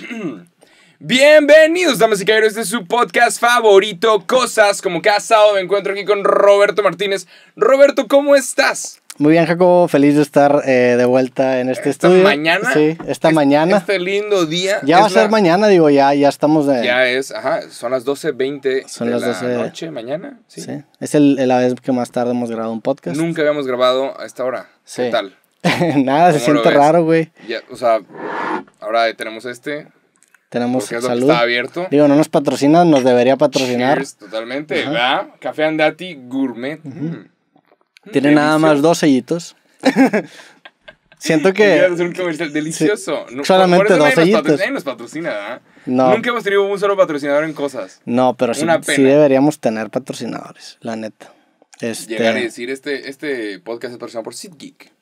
Bienvenidos, damas y caballeros, este es su podcast favorito, Cosas. Como cada sábado me encuentro aquí con Roberto Martínez. Roberto, ¿cómo estás? Muy bien, Jacobo, feliz de estar eh, de vuelta en este ¿Esta estudio. mañana? Sí, esta Es- mañana. Este lindo día. ya va a ser la- mañana, digo, ya, ya estamos de... Ya es, ajá, son las 12.20 Son de las la 12. noche, mañana. Sí. sí. Es el, la vez que más tarde hemos grabado un podcast. Nunca habíamos grabado a esta hora. ¿Qué Sí. tal? Nada, se ¿Cómo lo siente raro, güey. O sea, ahora tenemos este, Tenemos lo que salud. está abierto. Digo, no nos patrocina, nos debería patrocinar. Cheers, totalmente, Ajá. ¿verdad? Café Andati Gourmet. Mm. Tiene Mm, nada más dos sellitos. Siento que... hacer un comercial delicioso. No, Solamente por eso dos nadie nos sellitos. patrocina, nadie nos patrocina, ¿verdad? No. Nunca hemos tenido un solo patrocinador en cosas. No, pero sí, sí deberíamos tener patrocinadores, la neta. Este... Llegar y decir, este, este podcast es patrocinado por SeatGeek.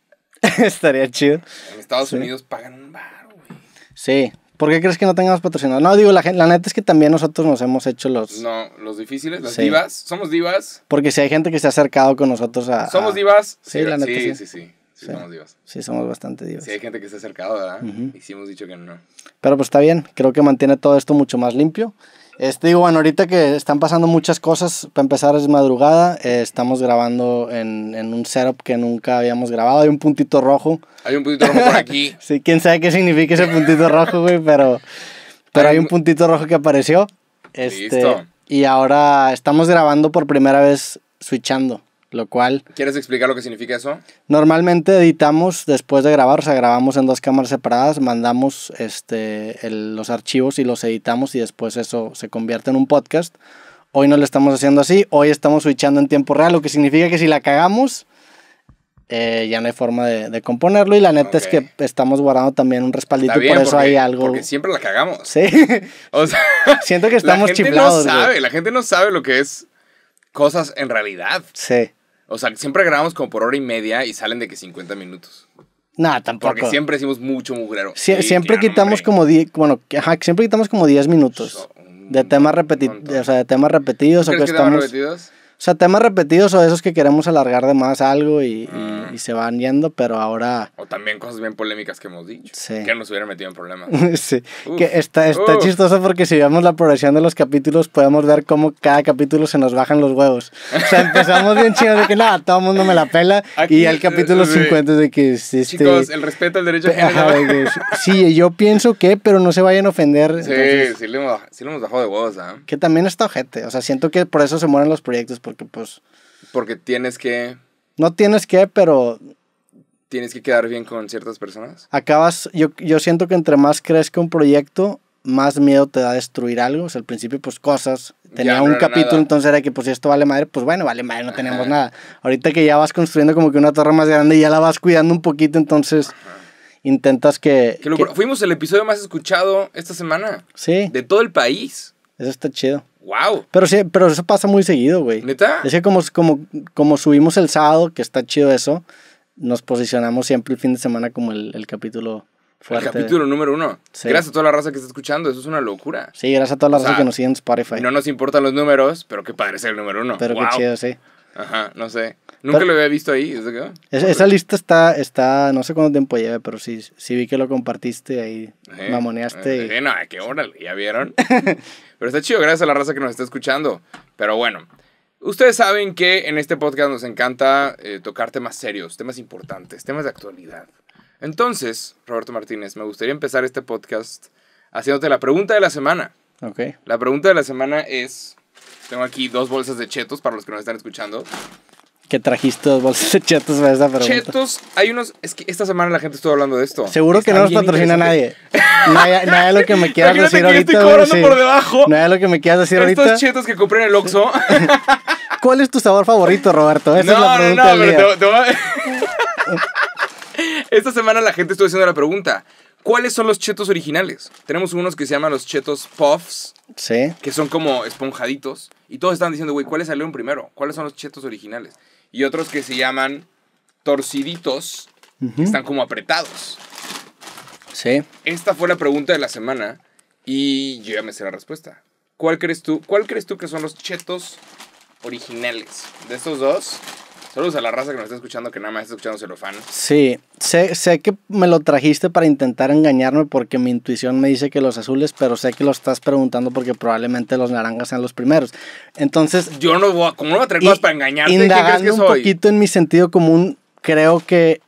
Estaría chido. En Estados Sí. Unidos pagan un bar, güey. Sí. ¿Por qué crees que no tengamos patrocinadores? No, digo, la, la neta es que también nosotros nos hemos hecho los... No, los difíciles, las Sí. divas. ¿Somos divas? Porque si hay gente que se ha acercado con nosotros a... ¿Somos divas? Ah, sí, la neta sí. sí. Sí, sí, sí. Sí. somos divas. Sí, somos bastante divas. Sí, hay gente que se ha acercado, ¿verdad? Ujú. Y sí hemos dicho que no. Pero pues está bien, creo que mantiene todo esto mucho más limpio. Este, digo, bueno, ahorita que están pasando muchas cosas, para empezar es madrugada, eh, estamos grabando en, en un setup que nunca habíamos grabado, hay un puntito rojo. Hay un puntito rojo por aquí. Sí, quién sabe qué significa ese puntito rojo, güey, pero, pero Hay hay un puntito rojo que apareció. Este, Listo. Y ahora estamos grabando por primera vez switchando, lo cual ¿Quieres explicar lo que significa eso? normalmente editamos después de grabar, o sea, grabamos en dos cámaras separadas, mandamos este, el- los archivos y los editamos y después eso se convierte en un podcast. Hoy no lo estamos haciendo así, hoy estamos switchando en tiempo real, lo que significa que si la cagamos, eh, ya no hay forma de, de componerlo y la neta es que estamos guardando también un respaldito y por eso porque, hay algo... Porque siempre la cagamos. Sí, O sea, siento que la estamos gente chiflados. no güey. sabe, la gente no sabe lo que es cosas en realidad. Sí. O sea, siempre grabamos como por hora y media y salen de que 50 minutos. No, tampoco. Porque siempre decimos mucho mugrero. Sie- Sí, siempre claro, quitamos hombre. como 10, bueno, que- ajá, siempre quitamos como 10 minutos. So, De temas montón. o sea, de temas repetidos o que ¿Crees que estaban estamos... repetidos? O sea, temas repetidos o de esos que queremos alargar de más algo y, y- Mm. y se van yendo, pero ahora... O también cosas bien polémicas que hemos dicho. Sí. Que nos hubieran metido en problemas. sí, Uf, que está, está uf. chistoso porque si vemos la progresión de los capítulos podemos ver cómo cada capítulo se nos bajan los huevos. O sea, empezamos bien chido de que nada, todo el mundo me la pela Aquí, y al capítulo sí. 50 es de que... este, Chicos, el respeto al derecho de sí, yo pienso que, pero no se vayan a ofender. Sí, entonces- sí, le hemos, sí le hemos bajado de huevos, ¿ah? Que también está ojete. O sea, siento que por eso se mueren los proyectos, porque pues Porque tienes que, no tienes que, pero tienes que quedar bien con ciertas personas. acabas, yo, yo siento que entre más crezca un proyecto, más miedo te da a destruir algo. O sea, al principio, pues cosas. Tenía no un capítulo, nada. entonces era que pues si esto vale madre, pues bueno, vale madre, no tenemos nada. Ahorita que ya vas construyendo como que una torre más grande y ya la vas cuidando un poquito, entonces intentas que... Locura. Fuimos el episodio más escuchado esta semana. que- sí, De todo el país. eso está chido. ¡Wow! Pero sí, pero eso pasa muy seguido, güey. ¿Neta? Es que como, como, como subimos el sábado, que está chido eso, nos posicionamos siempre el fin de semana como el, el capítulo El capítulo número uno. Sí. Gracias a toda la raza que está escuchando. Eso es una locura. Sí, gracias a O sea, raza que nos siguen en Spotify. No nos importan los números, pero qué padre ser el número uno. pero Wow. qué chido, sí. Ajá, no sé. Nunca Pero- lo había visto ahí. esa lista está, está, no sé cuánto tiempo lleve, pero sí, sí vi que lo compartiste ahí, Eh, mamoneaste. y- eh, no, qué órale, ¿ya vieron? Pero está chido, gracias a la raza que nos está escuchando. Pero bueno, ustedes saben que en este podcast nos encanta eh, tocar temas serios, temas importantes, temas de actualidad. Entonces, Roberto Martínez, me gustaría empezar este podcast haciéndote la pregunta de la semana. Ok. La pregunta de la semana es, tengo aquí dos bolsas de chetos para los que nos están escuchando. Que trajiste dos bolsas de chetos para esa pregunta. Chetos, hay unos, es que esta semana la gente estuvo hablando de esto. Seguro que no nos patrocina nadie. Nada, nada de lo que me quieras Imagínate decir que ahorita. estoy güey, cobrando sí. por debajo. Nada de lo que me quieras decir Estos ahorita. chetos que compré en el Oxxo. ¿Cuál es tu sabor favorito, Roberto? Esa es la pregunta del día. pero te- te voy a- Esta semana la gente estuvo haciendo la pregunta. ¿Cuáles son los chetos originales? Tenemos unos que se llaman los chetos puffs, Sí. que son como esponjaditos. Y todos están diciendo, güey, ¿cuáles salieron primero? ¿Cuáles son los chetos originales? Y otros que se llaman torciditos, que están como apretados. Sí. Esta fue la pregunta de la semana y yo ya me sé la respuesta. ¿Cuál crees tú, cuál crees tú que son los chetos originales? De estos dos, Saludos a la raza que nos está escuchando, que nada más está escuchando celofán. Sí, sé, sé que me lo trajiste para intentar engañarme porque mi intuición me dice que los azules, pero sé que lo estás preguntando porque probablemente los naranjas sean los primeros. Entonces, Yo no voy a, como no voy a traer cosas para engañarte, ¿quién crees indagando un poquito en mi sentido común, creo que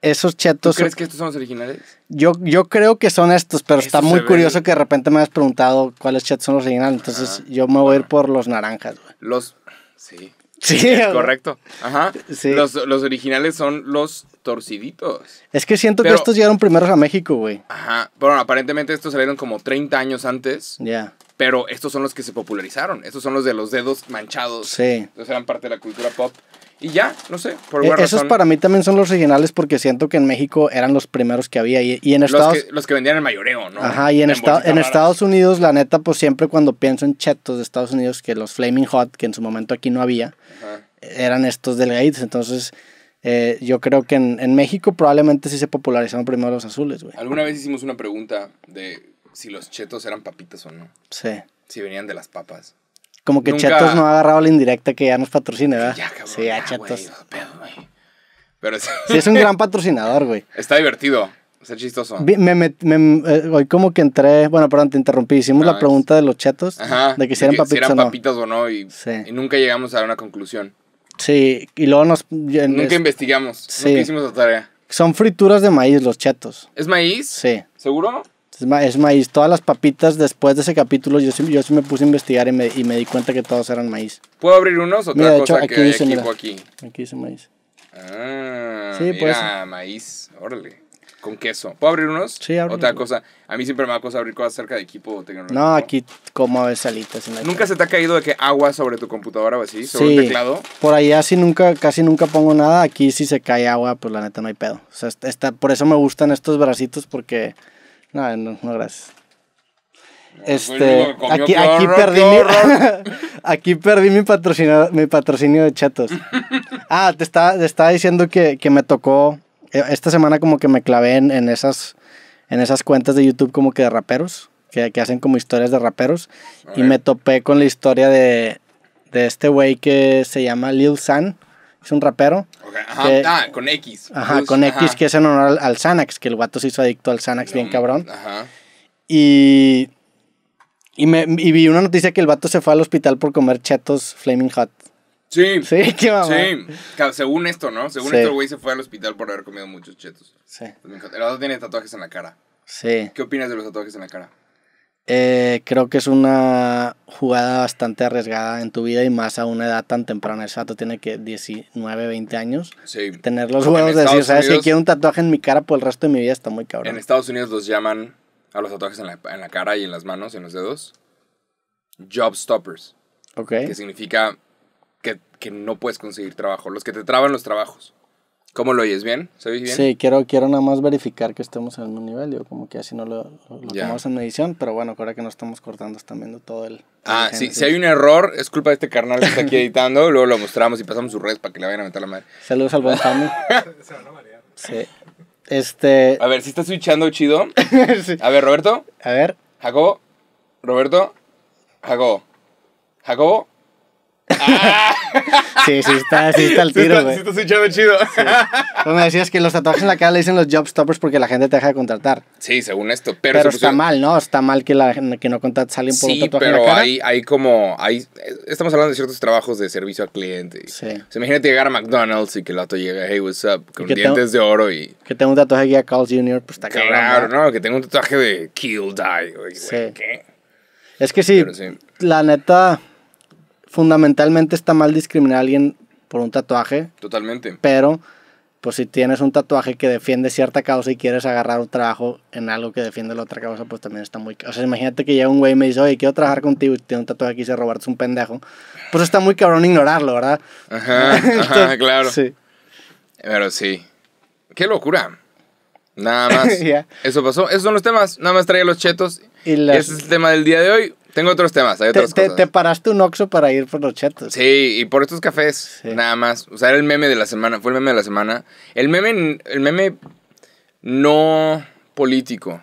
esos ¿Tú chetos... crees que estos son los originales? Yo, yo creo que son estos, pero está muy curioso que de repente me has preguntado cuáles chetos son los originales. Entonces yo me voy a ir por los naranjas, güey. Los... Sí. Sí, Es correcto. Ajá. Sí. Los, los originales son los torciditos. Es que siento Pero- que estos llegaron primeros a México, güey. Ajá. Pero bueno, aparentemente estos salieron como 30 años antes. Ya, Pero estos son los que se popularizaron. Estos son los de los dedos manchados. sí. Entonces eran parte de la cultura pop. Y ya, no sé, por alguna Esos razón. para mí también son los originales porque siento que en México eran los primeros que había. Y, y en los, Estados que, los que vendían el mayoreo, ¿no? Ajá, y en, esta- en raras. Estados Unidos, la neta, pues siempre cuando pienso en chetos de Estados Unidos, que los Flaming Hot, que en su momento aquí no había, Ajá. eran estos delgaditos. Entonces, eh, yo creo que en, en México probablemente sí se popularizaron primero los azules, güey. Alguna vez hicimos una pregunta de si los chetos eran papitas o no. Sí. Si venían de las papas. Como que Nunca- Chetos no ha agarrado la indirecta que ya nos patrocina, ¿verdad? Ya, cabrón. sí, ya, güey, no pedo, güey. Pero sí, Sí, es un gran patrocinador, güey. está divertido. Está chistoso. Me, me- eh, hoy como que entré, bueno, perdón, te interrumpí. Hicimos No, la pregunta de los chetos, Ajá. de que si eran papitas o no. papitas o no. Y, Sí. y nunca llegamos a una conclusión. Sí, y luego nos... Nunca es- investigamos. Sí. Nunca hicimos la tarea. son frituras de maíz los chetos. ¿Es maíz? Sí, ¿Seguro? Es, ma- es maíz. Todas las papitas después de ese capítulo yo sí, yo sí me puse a investigar y me, y me di cuenta que todos eran maíz. ¿Puedo abrir unos? Otra Mira, de hecho, cosa aquí que dice, mira. aquí. Aquí dice maíz. Ah, Sí, mira, pues. maíz. Órale. Con queso. ¿Puedo abrir unos? Sí, ábrelos, Otra cosa. A mí siempre me da cosa abrir cosas cerca de equipo tecnológico. No, aquí como a veces alitas. y no hay ¿Nunca se te ha caído de que agua sobre tu computadora o así? ¿Sobre Sí. un teclado? Por allá sí nunca, casi nunca pongo nada. Aquí si se cae agua, pues la neta no hay pedo. O sea, está- por eso me gustan estos bracitos porque... No, no, no, gracias. Este, Pues, comió, aquí, aquí perdí mi, aquí perdí mi patrocinio, mi patrocinio de chetos. Ah, te estaba, te estaba diciendo que, que me tocó, eh, esta semana como que me clavé en, en esas, en esas cuentas de YouTube como que de raperos, que, que hacen como historias de raperos. Y me topé con la historia de, de este güey que se llama Lil San, es un rapero. Ajá. Que- ah, con X. Ajá, con X, ajá. que es en honor al, al Xanax, que el guato se hizo adicto al Xanax bien cabrón. Ajá. Y, y, me, y vi una noticia que el vato se fue al hospital por comer chetos Flaming Hot. Sí. Sí, qué mamá. Sí. Según esto, ¿no? Según Sí. esto, el güey se fue al hospital por haber comido muchos chetos. Sí, El vato tiene tatuajes en la cara. sí. ¿Qué opinas de los tatuajes en la cara? Eh, creo que es una jugada bastante arriesgada en tu vida y más a una edad tan temprana. Vato tiene que 19, 20 años. Sí. Tener los En huevos de decir, Estados ¿sabes? Si Unidos- quiero un tatuaje en mi cara por el resto de mi vida está muy En cabrón. Estados Unidos los llaman a los tatuajes en la, en la cara y en las manos y en los dedos job stoppers, Ok. que significa que, que no puedes conseguir trabajo, los que te traban los trabajos. ¿Cómo lo oyes? ¿Bien? ¿Se oye bien? Sí, quiero, quiero nada más verificar que estemos en el mismo nivel. Yo como que así no lo, lo, lo Ya. tomamos en medición, pero bueno, ahora que no estamos cortando, están viendo todo el... Ah, el sí, si hay un error, es culpa de este carnal que está aquí editando, luego lo mostramos y pasamos sus redes para que le vayan a meter la madre. Saludos al buen Jaime. Sí. Este... A ver, si está switchando chido. sí. A ver, Roberto, A ver, Jacobo, Roberto, Jacobo, Jacobo. sí, sí está, sí está el Sí tiro, güey. sí está switchando chido. Pues me decías que los tatuajes en la cara le dicen los job stoppers porque la gente te deja de contratar. Sí, según esto, pero, Pero, está pusieron- mal, ¿no? Está mal que, la, que no contrates a alguien por un Sí, tatuaje en la pero cara. hay, hay como. Hay, estamos hablando de ciertos trabajos de servicio al cliente. Sí. O sea, imagínate llegar a McDonald's y que el auto llega, hey, what's up, con dientes de oro y. Que tengo un tatuaje aquí a Carl Jr., pues está cabrón. Claro, ¿verdad? no, que tengo un tatuaje de Kill Die. güey, Sí. ¿Qué? Es que sí, Pero sí. la neta, fundamentalmente está mal discriminar a alguien por un tatuaje, Totalmente. pero pues si tienes un tatuaje que defiende cierta causa y quieres agarrar un trabajo en algo que defiende la otra causa, pues también está muy... O sea, imagínate que llega un güey y me dice, oye, quiero trabajar contigo y tiene un tatuaje y dice, Roberto es un pendejo. Pues está muy cabrón ignorarlo, ¿verdad? Ajá, ajá, Entonces, claro. Sí. Pero sí. Qué locura. Nada más. Ya. Eso pasó. Esos son los temas. Nada más traía los chetos. Y las- Ese es el tema del día de hoy. Tengo otros temas. Hay Te, otras te- cosas. te paraste un oxo para ir por los chetos. Sí, y por estos cafés, Sí. nada más. O sea, era el meme de la semana, fue el meme de la semana. El meme, el meme no político,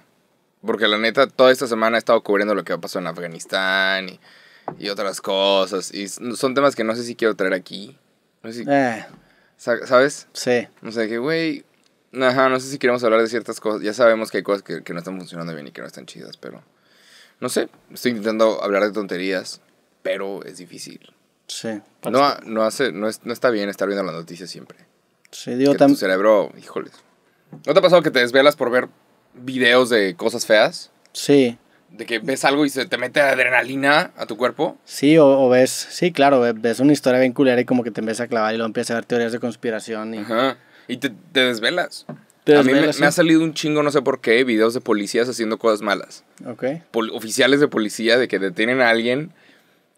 porque la neta, toda esta semana he estado cubriendo lo que pasó en Afganistán y, y otras cosas. Y son temas que no sé si quiero traer aquí. No sé si- Eh, Sa- ¿Sabes? Sí. O sea, que, güey, ajá, no sé si queremos hablar de ciertas cosas. Ya sabemos que hay cosas que, que no están funcionando bien y que no están chidas, pero... No sé, estoy intentando hablar de tonterías, pero es difícil. Sí. No, no, hace, no, es- no está bien estar viendo las noticias siempre. Sí, digo, que tu cerebro, híjoles. ¿No te ha pasado que te desvelas por ver videos de cosas feas? sí. De que ves algo y se te mete adrenalina a tu cuerpo. Sí, o, o ves, sí, claro, ve- ves una historia bien culera y como que te empieza a clavar y luego empiezas a ver teorías de conspiración y Ajá. Y te, te desvelas. A mí me, ha salido un chingo, no sé por qué, videos de policías haciendo cosas malas. Ok. Pol- oficiales de policía de que detienen a alguien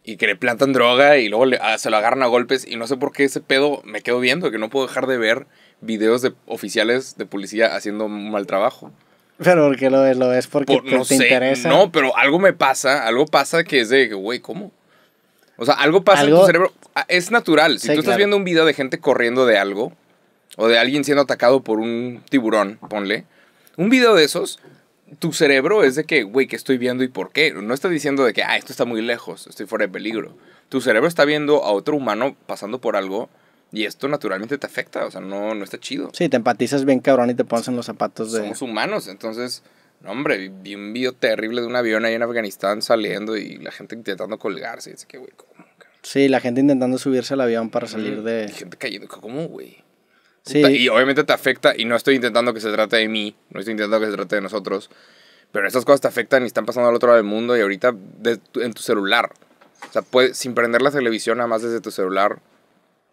y que le plantan droga y luego le- ah, se lo agarran a golpes. Y no sé por qué ese pedo me quedo viendo, que no puedo dejar de ver videos de oficiales de policía haciendo un mal trabajo. Pero porque lo ves, lo ves porque Por- te, no te sé, interesa. no, pero algo me pasa, algo pasa que es de, güey, ¿cómo? O sea, algo pasa en Algo- tu cerebro. Ah, Es natural. Si Sí, tú estás claro. viendo un video de gente corriendo de algo, o de alguien siendo atacado por un tiburón, ponle, un video de esos, tu cerebro es de que, güey, ¿qué estoy viendo y por qué? No está diciendo de que, ah, esto está muy lejos, estoy fuera de peligro. Tu cerebro está viendo a otro humano pasando por algo y esto naturalmente te afecta, o sea, no, no está chido. Sí, te empatizas bien cabrón y te pones en los zapatos de... Somos humanos, entonces, no, hombre, vi, un video terrible de un avión ahí en Afganistán saliendo y la gente intentando colgarse. Y dice que, güey, ¿cómo? Sí, la gente intentando subirse al avión para salir Y de... gente cayendo, ¿cómo, güey? Sí. Y obviamente te afecta y no estoy intentando que se trate de mí, no estoy intentando que se trate de nosotros, pero estas cosas te afectan y están pasando al otro lado del mundo y ahorita de en tu celular. O sea, puedes, sin prender la televisión, nada más desde tu celular,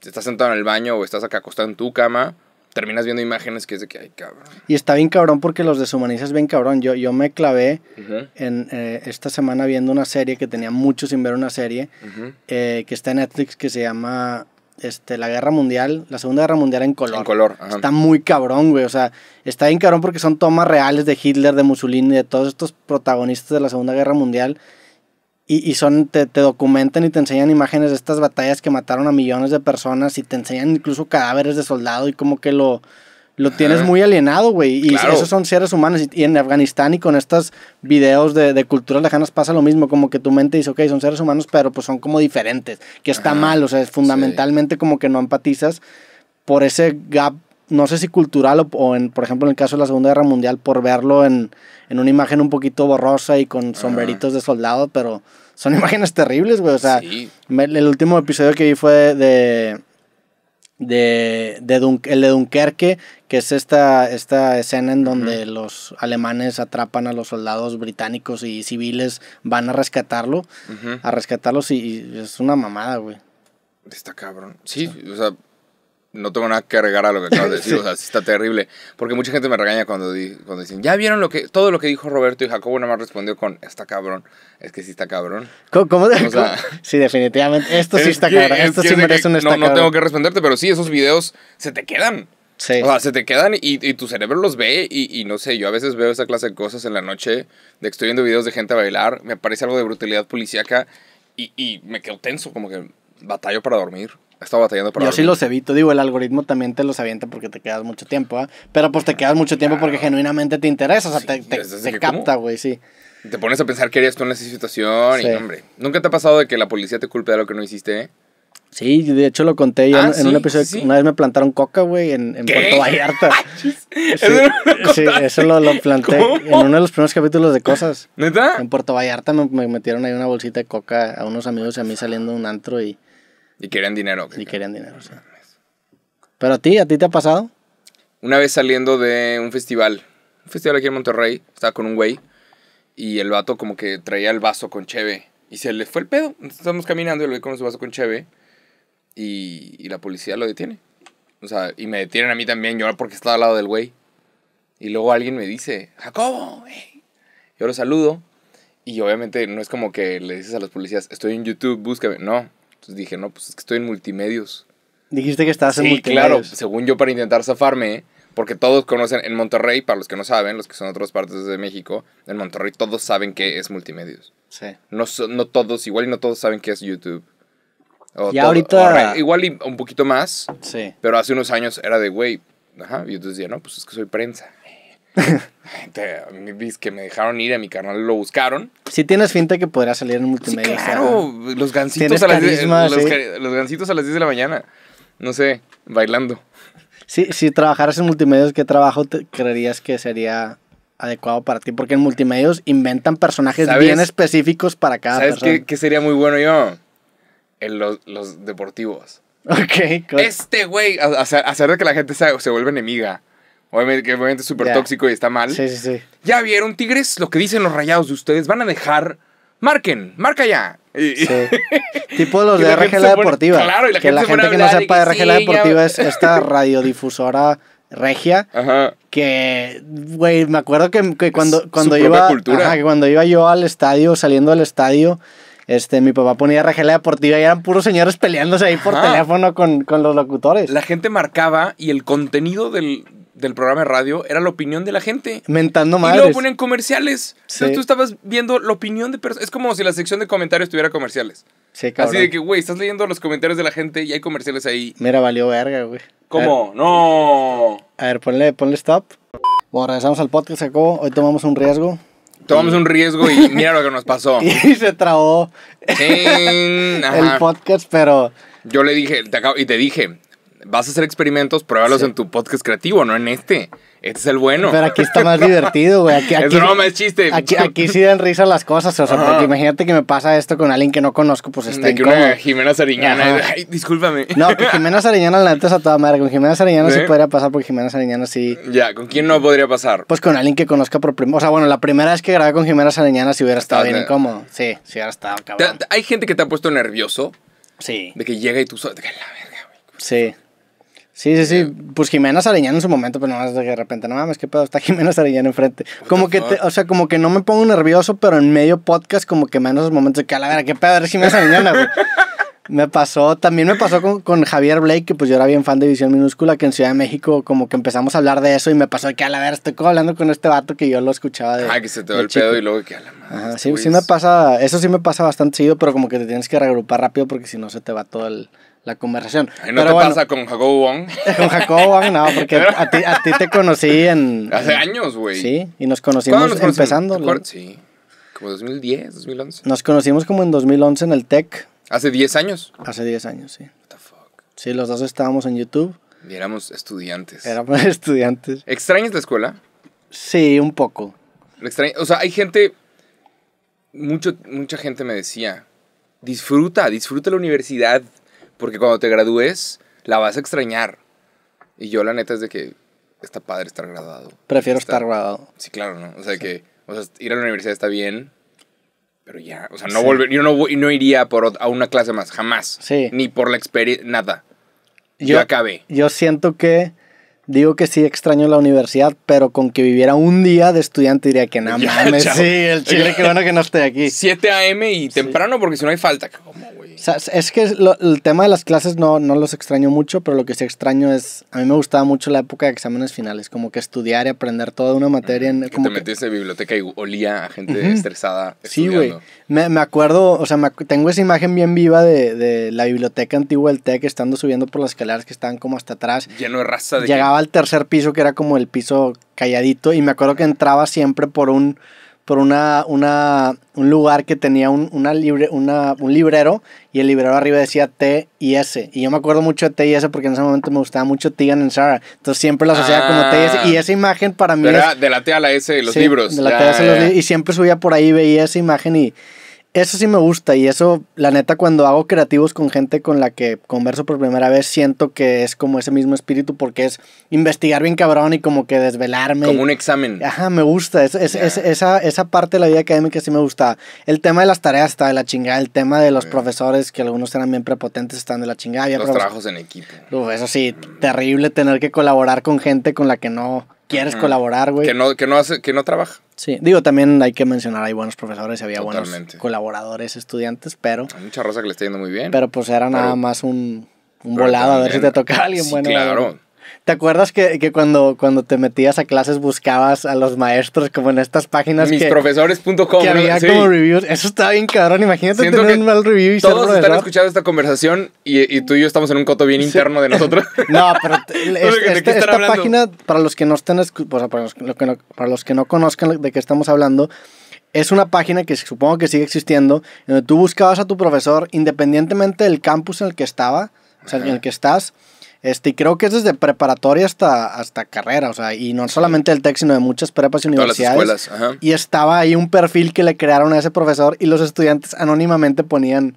si estás sentado en el baño o estás acá acostado en tu cama, terminas viendo imágenes que es de que, ay, cabrón. Y está bien cabrón porque los deshumanizas bien cabrón. Yo, yo me clavé Ujú, en, eh, esta semana viendo una serie que tenía mucho sin ver una serie ujú. eh, que está en Netflix que se llama este, La Guerra Mundial, la Segunda Guerra Mundial en color. En color, ajá. Está muy cabrón, güey. O sea, está bien cabrón porque son tomas reales de Hitler, de Mussolini, de todos estos protagonistas de la Segunda Guerra Mundial. Y, y son, te, te documentan y te enseñan imágenes de estas batallas que mataron a millones de personas y te enseñan incluso cadáveres de soldado y como que lo, lo tienes muy alienado, güey. Y Claro. esos son seres humanos. Y, en Afganistán y con estos videos de, de culturas lejanas pasa lo mismo, como que tu mente dice, ok, son seres humanos, pero pues son como diferentes, que está Ajá. mal, o sea, es fundamentalmente como que no empatizas por ese gap, no sé si cultural o, o en, por ejemplo, en el caso de la Segunda Guerra Mundial, por verlo en, en una imagen un poquito borrosa y con sombreritos de soldado, pero son imágenes terribles, güey. O sea, Sí. me- el último episodio que vi fue de. de, de Dun- el de Dunkerque, que es esta, esta escena en donde los alemanes atrapan a los soldados británicos y civiles van a rescatarlo, a rescatarlos y, y es una mamada, güey. Está cabrón. Sí, o sea, no tengo nada que agregar a lo que acabas de decir. O sea, sí está terrible. Porque mucha gente me regaña cuando, di- cuando dicen, ya vieron lo que, todo lo que dijo Roberto y Jacobo nada más respondió con, está cabrón. Es que sí está cabrón. ¿Cómo, cómo- O sea- sí, definitivamente. Esto sí Es está que- cabrón. es Esto sí merece un no, está no tengo cabrón. que responderte, pero sí, esos videos se te quedan. Sí. O sea, se te quedan y, y tu cerebro los ve y, y no sé, yo a veces veo esa clase de cosas en la noche, de que estoy viendo videos de gente bailar, me parece algo de brutalidad policíaca y, y me quedo tenso, como que batallo para dormir. He estado batallando para Yo sí los evito, digo, el algoritmo también te los avienta porque te quedas mucho tiempo, ¿ah? Pero pues te quedas mucho tiempo porque genuinamente te interesa, o sea, Sí, te, te, que capta, güey, sí. Te pones a pensar qué harías tú en esa situación Sí. y, hombre, ¿nunca te ha pasado de que la policía te culpe de lo que no hiciste? Sí, de hecho lo conté yo Ah, en, en un episodio. sí. Una vez me plantaron coca, güey, en, en. Puerto Vallarta. Sí, Eso sí, lo, lo planté ¿Cómo? en uno de los primeros capítulos de Cosas. ¿Neta? En Puerto Vallarta me, me metieron ahí una bolsita de coca a unos amigos y a mí saliendo de un antro y, Y querían dinero. y querían dinero, sí. Pero a ti, ¿a ti te ha pasado? Una vez saliendo de un festival, un festival aquí en Monterrey, estaba con un güey y el vato como que traía el vaso con cheve y se le fue el pedo. Estamos caminando y el güey con su vaso con cheve y, y la policía lo detiene. O sea, y me detienen a mí también, yo porque estaba al lado del güey. Y luego alguien me dice, Jacobo, hey". yo lo saludo y obviamente no es como que le dices a los policías, estoy en YouTube, búscame. No. Entonces dije, no, pues es que estoy en multimedios. Dijiste que estabas en Sí, multimedios. claro, según yo para intentar zafarme, porque todos conocen en Monterrey, para los que no saben, los que son de otras partes de México, en Monterrey todos saben qué es multimedios. Sí. No, no todos, igual y no todos saben qué es YouTube. O Ya todo- ahorita- o igual y un poquito más, Sí. pero hace unos años era de, güey, ajá, y entonces decía, no, pues es que soy prensa. Gente, a mí vis que me dejaron ir, a mi carnal lo buscaron. Sí tienes finta que podría salir en Sí, multimedia. claro, los gancitos a las 10 carisma, los, sí. ca- los gancitos a las 10 de la mañana. no sé, bailando. Si, si trabajaras en multimedios, ¿qué trabajo te- creerías que sería adecuado para ti? Porque en multimedios inventan personajes ¿Sabes? bien específicos para cada ¿Sabes persona. qué, qué sería muy bueno yo? En los, los deportivos. Ok, co- Este güey, hacer, hacer de que la gente se, se vuelve enemiga. Obviamente, que obviamente es súper tóxico y está mal. Sí, sí, sí. Ya vieron, Tigres, lo que dicen los rayados de ustedes. Van a dejar. Marquen, marca ya. Sí. tipo los de la gente RG La se pone- Deportiva. claro, y la que gente la gente que no sepa de RG La sí, Deportiva ya- es esta radiodifusora regia Ajá. que, güey, me acuerdo que, que cuando, cuando iba cultura. ajá, que cuando iba yo al estadio, saliendo del estadio, este, mi papá ponía RG La Deportiva y eran puros señores peleándose ahí por Ajá. teléfono con, con los locutores. La gente marcaba y el contenido del, del programa de radio era la opinión de la gente. Mentando Y madres. luego ponen comerciales. Sí. Entonces tú estabas viendo la opinión de personas. Es como si la sección de comentarios tuviera comerciales. Sí, cabrón. Así de que, güey, estás leyendo los comentarios de la gente y hay comerciales ahí. Mira, valió verga, güey. ¿Cómo? No. A ver, ponle, ponle stop. Bueno, regresamos al podcast, se acabó. Hoy tomamos un riesgo. Tomamos un riesgo y mira lo que nos pasó. Y se trabó ajá. el podcast, pero Yo le dije, te acabo- y te dije, vas a hacer experimentos, pruébalos Sí. en tu podcast creativo, no en este. Este es el bueno. Pero aquí está más divertido, güey. Aquí, es aquí, broma, es chiste. aquí, aquí sí dan risa las cosas. O sea, Ajá. porque imagínate que me pasa esto con alguien que no conozco, pues está que una Jimena Sariñana. Ay, discúlpame. No, que Jimena Sariñana la neta es a toda madre. Con Jimena Sariñana sí ¿Sí? podría pasar porque Jimena Sariñana sí. Ya, ¿con quién no podría pasar? Pues con alguien que conozca por primera O sea, bueno, la primera vez que grabé con Jimena Sariñana sí hubiera estado Estás bien de- incómodo. Sí, sí hubiera estado cabrón. hay gente que te ha puesto nervioso Sí, de que llega y tú de que la verga, güey. sí. Sí, sí, sí. Pues Jimena Sariñana en su momento, pero no más de que de repente, no mames, qué pedo, está Jimena Sariñana enfrente. Como que, te- o sea, como que no me pongo nervioso, pero en medio podcast, como que menos esos momentos de que a la verga, qué pedo, eres Jimena Sariñana, güey. Me pasó, también me pasó con, con Javier Blake, que pues yo era bien fan de Visión Minúscula, que en Ciudad de México como que empezamos a hablar de eso y me pasó de que a la verga, estoy hablando con este vato que yo lo escuchaba de... Ah, que se te va el chico. pedo y luego que a la madre. Ajá, este sí, sí me pasa, eso sí me pasa bastante seguido, pero como que te tienes que reagrupar rápido porque si no se te va toda el- la conversación. Ay, no pero te bueno, pasa con Jacobo Wong. Con Jacobo, Wang, no, porque a ti, a ti te conocí en... Hace en- años, güey. Sí, y nos ¿Cuándo conocimos nos empezando. ¿Te acuerdas? Sí. Como 2010, 2011. Nos conocimos como en 2011 en el TEC, Hace 10 años. hace 10 años, sí. What the fuck. Sí, los dos estábamos en YouTube, Y éramos estudiantes. éramos estudiantes. ¿Extrañas la escuela? Sí, un poco. Extraño- O sea, hay gente. Mucho, mucha gente me decía: disfruta, disfruta la universidad. Porque cuando te gradúes, la vas a extrañar. Y yo, la neta, es de que está padre estar graduado. Prefiero Está- estar grabado. Sí, claro, ¿no? O sea, que o sea, ir a la universidad está bien. Pero ya, o sea, no Sí. volver, yo no, voy- no iría por a una clase más, jamás. Sí. Ni por la experiencia, nada. Yo, Yo- acabé. Yo siento que digo que sí extraño la universidad, pero con que viviera un día de estudiante diría que no Ya, mames. chao. Sí, el chile, qué bueno que no estoy aquí. 7 a.m. y temprano porque si no hay falta. O sea, es que lo- el tema de las clases no, no los extraño mucho, pero lo que sí extraño es, a mí me gustaba mucho la época de exámenes finales, como que estudiar y aprender toda una materia. En, Que como te que- metiste en biblioteca y olía a gente estresada Sí, güey. Me, me acuerdo, o sea, me tengo esa imagen bien viva de, de la biblioteca antigua del TEC, estando subiendo por las escaleras que estaban como hasta atrás. Lleno de raza de que- Llegaba al tercer piso, que era como el piso calladito, y me acuerdo que entraba siempre por un por una, una, un lugar que tenía un, una libre, una, un librero y el librero arriba decía T y S. Y yo me acuerdo mucho de T y S porque en ese momento me gustaba mucho Tegan and Sarah. Entonces siempre lo asociaba como T y S. Ah. Y esa imagen para mí es- era de la T a la S de los Sí, libros. de la Ya, que hace los ya. li- y siempre subía por ahí, veía esa imagen y eso sí me gusta. Y eso, la neta, cuando hago creativos con gente con la que converso por primera vez, siento que es como ese mismo espíritu porque es investigar bien cabrón y como que desvelarme. Como un examen. Ajá, me gusta. Es, es- es- esa, esa parte de la vida académica sí me gusta. El tema de las tareas está de la chingada. El tema de los profesores, que algunos eran bien prepotentes, están de la chingada. Había Los trabajos en equipo. Uf, eso sí, terrible tener que colaborar con gente con la que no quieres colaborar, güey. Que no, que no hace, que no trabaja. Sí, digo, también hay que mencionar, hay buenos profesores y había buenos colaboradores, estudiantes, pero, Hay mucha raza que le está yendo muy bien. pero pues era nada más un, un volado a ver si te también- tocaba alguien sí, bueno. claro. ¿Te acuerdas que, que cuando, cuando te metías a clases buscabas a los maestros como en estas páginas que, Misprofesores.com. que ¿no? había Sí. como reviews? Eso estaba bien cabrón, imagínate Siento tener que un mal review y ser Todos están profesor. escuchando esta conversación y, y tú y yo estamos en un coto bien Sí. interno de nosotros. No, pero t- ¿de es- qué esta, están esta hablando? página, para los que no estén, escu- o sea, para los, lo que no, para los que no conozcan de qué estamos hablando, es una página que supongo que sigue existiendo, en donde tú buscabas a tu profesor independientemente del campus en el que estaba. o sea, en el que estás. Este, y creo que es desde preparatoria hasta, hasta carrera, o sea, y no solamente el TEC, sino de muchas prepas y Todas las universidades. escuelas. Ajá. Y estaba ahí un perfil que le crearon a ese profesor y los estudiantes anónimamente ponían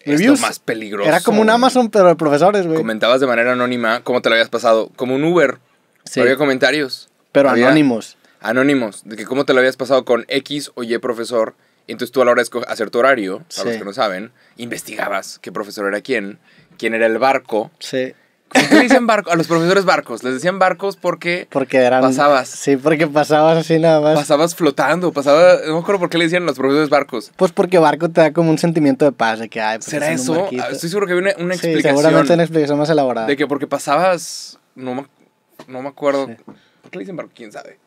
Es lo reviews. más peligroso. Era como un Amazon, pero de profesores, güey. Comentabas de manera anónima cómo te lo habías pasado. Como un Uber. Sí. Había comentarios. Pero Había anónimos. Anónimos. De que cómo te lo habías pasado con X o Y profesor. Entonces tú a la hora de hacer tu horario, para los que no saben, investigabas qué profesor era quién, quién era el barco. Sí. ¿Cómo que le dicen barco? A los profesores barcos. Les decían barcos porque Porque eran. Pasabas. Sí, porque pasabas así nada más. pasabas flotando. Pasaba. No me acuerdo por qué le decían a los profesores barcos. Pues porque barco te da como un sentimiento de paz, de que, ay, pues ¿Será un eso? Ah, Estoy seguro que había una, una Sí, explicación. seguramente una explicación más elaborada. De que porque pasabas. No me, no me acuerdo. Sí. ¿Por qué le dicen barco? ¿Quién sabe?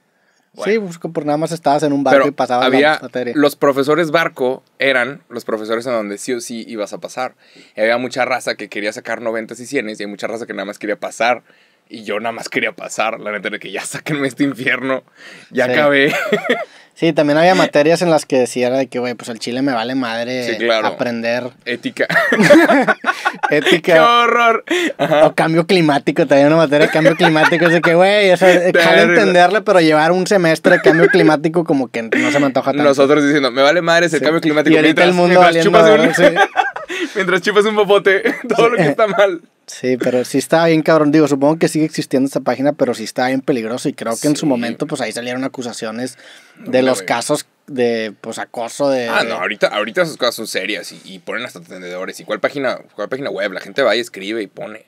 Sí, pues por nada más estabas en un barco Pero y pasabas había la materia. los profesores barco eran los profesores en donde sí o sí ibas a pasar. Y había mucha raza que quería sacar 90 y 100 y hay mucha raza que nada más quería pasar. Y yo nada más quería pasar, la neta de que ya sáquenme este infierno. Ya Sí. acabé. Sí, también había materias en las que decía de que, güey, pues el chile me vale madre Sí, claro. aprender Ética. ¡Qué ética horror! Ajá. o cambio climático. También una materia de cambio climático. Es de que, güey, o sea, Terrible. entenderle, pero llevar un semestre de cambio climático como que no se me antoja tanto. Nosotros diciendo, me vale madre ese Sí. cambio climático. Y ahorita mientras, el mundo valiendo chupas un, verga, mientras chupas un popote, todo lo que está mal. Sí, pero sí estaba bien cabrón. Digo, supongo que sigue existiendo esta página, pero sí estaba bien peligroso. Y creo que en su Sí. momento, pues ahí salieron acusaciones de Hombre, los güey. casos de, pues, acoso de... Ah, no, ahorita, ahorita esas cosas son serias y, y ponen hasta tendedores. ¿Y cuál página, cuál página web? La gente va y escribe y pone.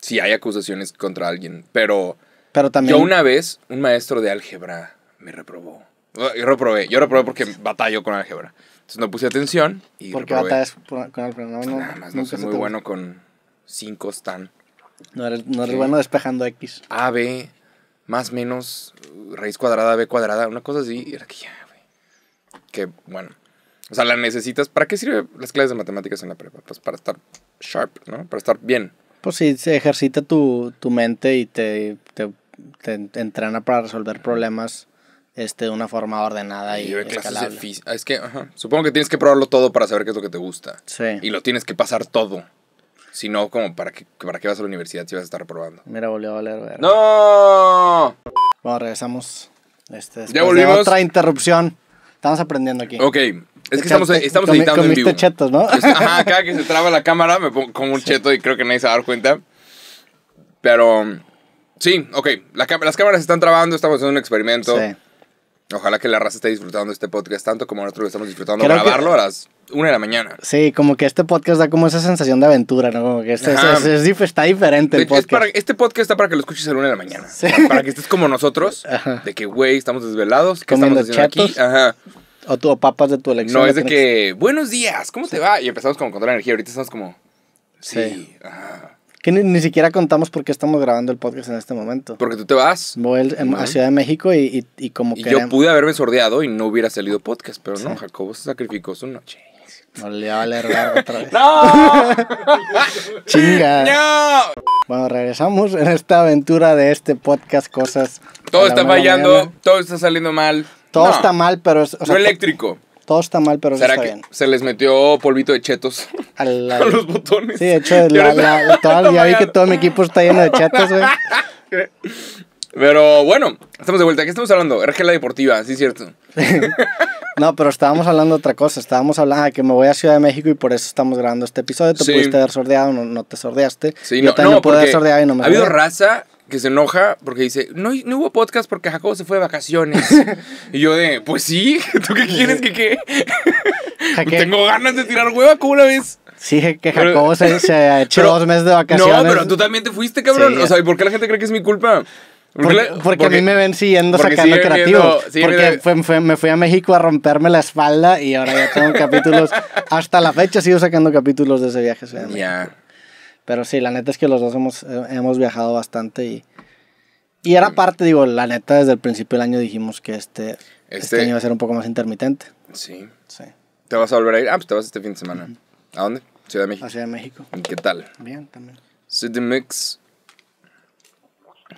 Si hay acusaciones contra alguien. Pero Pero también... yo una vez, un maestro de álgebra me reprobó. Yo reprobé, yo reprobé porque batallo con álgebra. Entonces no puse atención y Porque batallas con Alfredo. No, no, Nada más, no soy muy bueno con cinco están. No eres, no eres bueno despejando X. A, B, más menos, raíz cuadrada, B cuadrada, una cosa así. y Era que ya, güey. Que bueno. O sea, la necesitas. ¿Para qué sirven las clases de matemáticas en la prepa? Pues para estar sharp, ¿no? Para estar bien. Pues sí, se ejercita tu, tu mente y te, te, te entrena para resolver problemas este, de una forma ordenada y, Y de escalable. Es que, ajá. Supongo que tienes que probarlo todo para saber qué es lo que te gusta. Sí. Y lo tienes que pasar todo. Si no, como para qué, para qué vas a la universidad si vas a estar reprobando. Mira, volvió a valer. verga. ¡No! Bueno, regresamos. Este, Ya de volvimos. otra interrupción. Estamos aprendiendo aquí. Ok. Es que estamos, estamos editando en vivo. chetos, ¿no? Pues, Ajá, cada que se traba la cámara me pongo como un cheto y creo que nadie se va a dar cuenta. Pero sí, ok. la las cámaras están trabando, estamos haciendo un experimento. Sí. Ojalá que la raza esté disfrutando de este podcast tanto como nosotros lo estamos disfrutando. Creo que- grabarlo a las una de la mañana. Sí, como que este podcast da como esa sensación de aventura, ¿no? Como que es- es- Ajá. es- es dif- está diferente el podcast. para, este podcast está para que lo escuches a la una de la mañana. Sí. Para, que estés como nosotros. Ajá. De que, güey, estamos desvelados. ¿Qué Comiendo estamos haciendo aquí? Ajá. O tu papas de tu elección. No es de que, buenos días, ¿cómo te va? Y empezamos como con toda la energía. Ahorita estamos como, sí, Sí. ajá. Que ni, ni siquiera contamos por qué estamos grabando el podcast en este momento. Porque tú te vas. Voy el- en- a. Ciudad de México y, y, y como que... yo pude haberme sordeado y no hubiera salido podcast, pero no, Jacobo se sacrificó su noche. No le va a valer otra vez. ¡No! Chinga. ¡No! Bueno, regresamos en esta aventura de este podcast, cosas... Todo está fallando, mañana. todo está saliendo mal. Todo No, está mal, pero... es- o sea, eléctrico. Todo está mal, pero eso ¿Será está que bien. se les metió polvito de chetos a los botones? Sí, de hecho, la, la- toda- ya vi que todo mi equipo está lleno de chetos, güey. Pero bueno, estamos de vuelta. ¿Qué estamos hablando? RGLA Deportiva, sí es cierto. No, pero estábamos hablando de otra cosa. Estábamos hablando de que me voy a Ciudad de México y por eso estamos grabando este episodio. Te Sí. pudiste haber sordeado, no, no te sordeaste. Sí, Yo no, también no pude haber sordeado y no me ha habido raza que se enoja porque dice, no, no hubo podcast porque Jacobo se fue de vacaciones. y yo de, pues sí, ¿tú qué quieres que qué? Jaque- Tengo ganas de tirar hueva, ¿cómo la ves? Sí, que que Pero- Jacobo se, se echó Pero- dos meses de vacaciones. No, pero tú también te fuiste, cabrón. Sí. O sea, ¿y por qué la gente cree que es mi culpa? ¿Por qué Porque, la- porque a mí me ven siguiendo porque sacando viendo- siguen porque fue- fue- me fui a México a romperme la espalda y ahora ya tengo capítulos. Hasta la fecha sigo sacando capítulos de ese viaje. Ya. Pero sí, la neta es que los dos hemos, eh, hemos viajado bastante y, y era parte, digo, la neta desde el principio del año dijimos que este, este, Este- año iba a ser un poco más intermitente. Sí. Sí, ¿Te vas a volver a ir? Ah, pues te vas este fin de semana. ¿A dónde? Ciudad de México. hacia México. ¿Y qué tal? Bien, también. City Mix.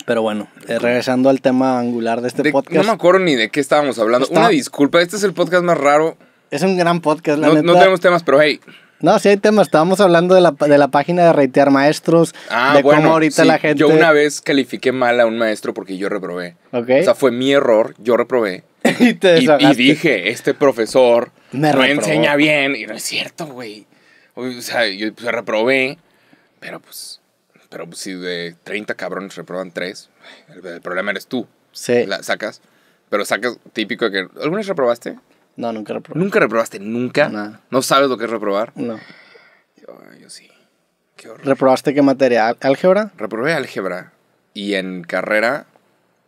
Pero bueno, eh, regresando al tema angular de este De- podcast. no me acuerdo ni de qué estábamos hablando. Está- Una disculpa, este es el podcast más raro. Es un gran podcast, la No, neta. no tenemos temas, pero hey, No, sí hay temas. Estábamos hablando de la, de la página de Reitear Maestros. Ah, de bueno, cómo ahorita sí, la gente. Yo una vez califiqué mal a un maestro porque yo reprobé. Ok. O sea, fue mi error, yo reprobé. y te Y, y dije, este profesor Me no reprobó. enseña bien. Y no es cierto, güey. O sea, yo pues, reprobé, pero pues, pero pues si de 30 cabrones reproban 3, el, el problema eres tú. Sí. La sacas, pero sacas típico de que... ¿Alguna vez reprobaste? No, nunca reprobé. ¿Nunca reprobaste? ¿Nunca? No. ¿No sabes lo que es reprobar? No. Yo, yo sí. Qué horror. ¿Reprobaste qué materia? ¿Al- ¿Álgebra? Reprobé álgebra y en carrera,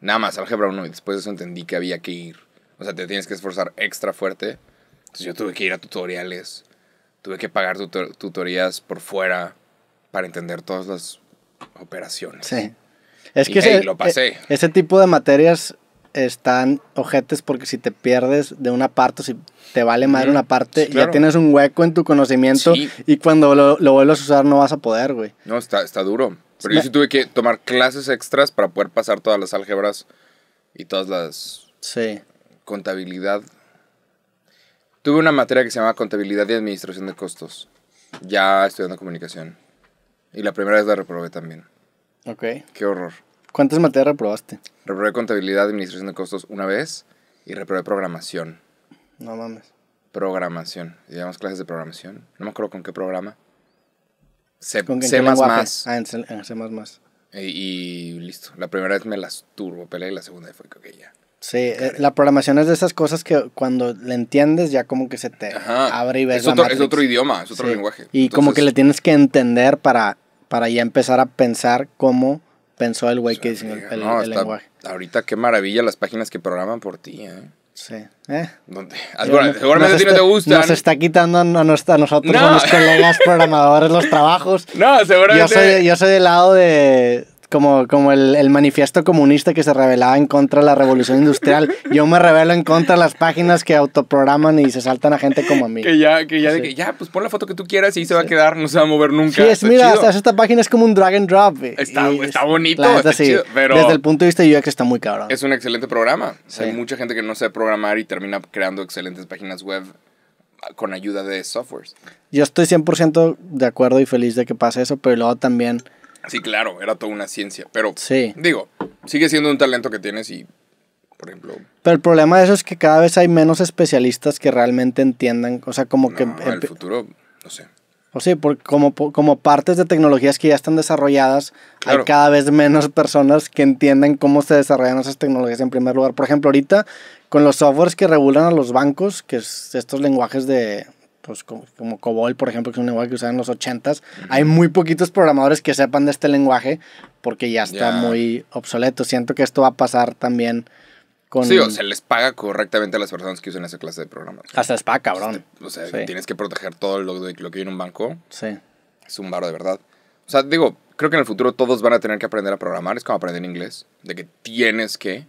nada más álgebra 1 y después de eso entendí que había que ir. O sea, te tienes que esforzar extra fuerte. Entonces yo tuve que ir a tutoriales, tuve que pagar tutor- tutorías por fuera para entender todas las operaciones. Sí. Es Y, que hey, ese, lo pasé. e- ese tipo de materias están ojetes porque si te pierdes de una parte si te vale madre Ujú. una parte, claro. ya tienes un hueco en tu conocimiento Sí. y cuando lo, lo vuelvas a usar no vas a poder, güey. No, está, está duro. Pero Me- yo sí tuve que tomar clases extras para poder pasar todas las álgebras y todas las Sí. contabilidad. Tuve una materia que se llama contabilidad y administración de costos, ya estudiando comunicación. Y la primera vez la reprobé también. Ok. Qué horror. ¿Cuántas materias reprobaste? Reprobé contabilidad administración de costos una vez y reprobé programación. No mames. Programación. Llevamos clases de programación. No me acuerdo con qué programa. C, ¿Con qué- C++. lenguaje? Ah, en C. Y, y listo. La primera vez me las turbo peleé y la segunda fue que ya. Sí, eh, la programación es de esas cosas que cuando le entiendes ya como que se te Ajá. abre y ves es, la otro, es otro idioma, es otro Sí. lenguaje. Y como que le tienes que entender para, para ya empezar a pensar cómo pensó el güey que diseñó el, el- no, el está- lenguaje. Ahorita qué maravilla las páginas que programan por ti, ¿eh? Sí. Eh. Segura- nos- seguramente a nos ti no te gustan. Nos está quitando a, nuestra- a nosotros, a mis colegas programadores, los trabajos. No, Yo seguramente. soy, yo soy del lado de. Como, como el, el manifiesto comunista que se rebelaba en contra de la revolución industrial. Yo me rebelo en contra de las páginas que autoprograman y se saltan a gente como a mí. Que ya, que ya, de Sí. que ya, pues pon la foto que tú quieras y ahí se va a quedar, no se va a mover nunca. Sí, es, Está mira, hasta esta página es como un drag and drop. Está- está es- bonito, neta, está chido, pero- Desde el punto de vista de UX está muy cabrón. Es un excelente programa. Sí. Hay mucha gente que no sabe programar y termina creando excelentes páginas web con ayuda de softwares. Yo estoy 100% de acuerdo y feliz de que pase eso, pero luego también, Sí, claro, era toda una ciencia. Pero, sí. digo, sigue siendo un talento que tienes y, por ejemplo, Pero el problema de eso es que cada vez hay menos especialistas que realmente entiendan, o sea, como que... en el futuro, no sé. O sí, porque como, como partes de tecnologías que ya están desarrolladas, Claro. hay cada vez menos personas que entiendan cómo se desarrollan esas tecnologías en primer lugar. Por ejemplo, ahorita con los softwares que regulan a los bancos, que es estos lenguajes de, pues como, como COBOL, por ejemplo, que es un lenguaje que usaban en los 80s, hay muy poquitos programadores que sepan de este lenguaje porque ya está muy obsoleto. Siento que esto va a pasar también con... Sí, o se les paga correctamente a las personas que usan esa clase de programas. Hasta spa, cabrón. O sea, Sí. tienes que proteger todo lo, lo que hay en un banco. Sí. Es un varo de verdad. O sea, digo, creo que en el futuro todos van a tener que aprender a programar. Es como aprender inglés. De que tienes que.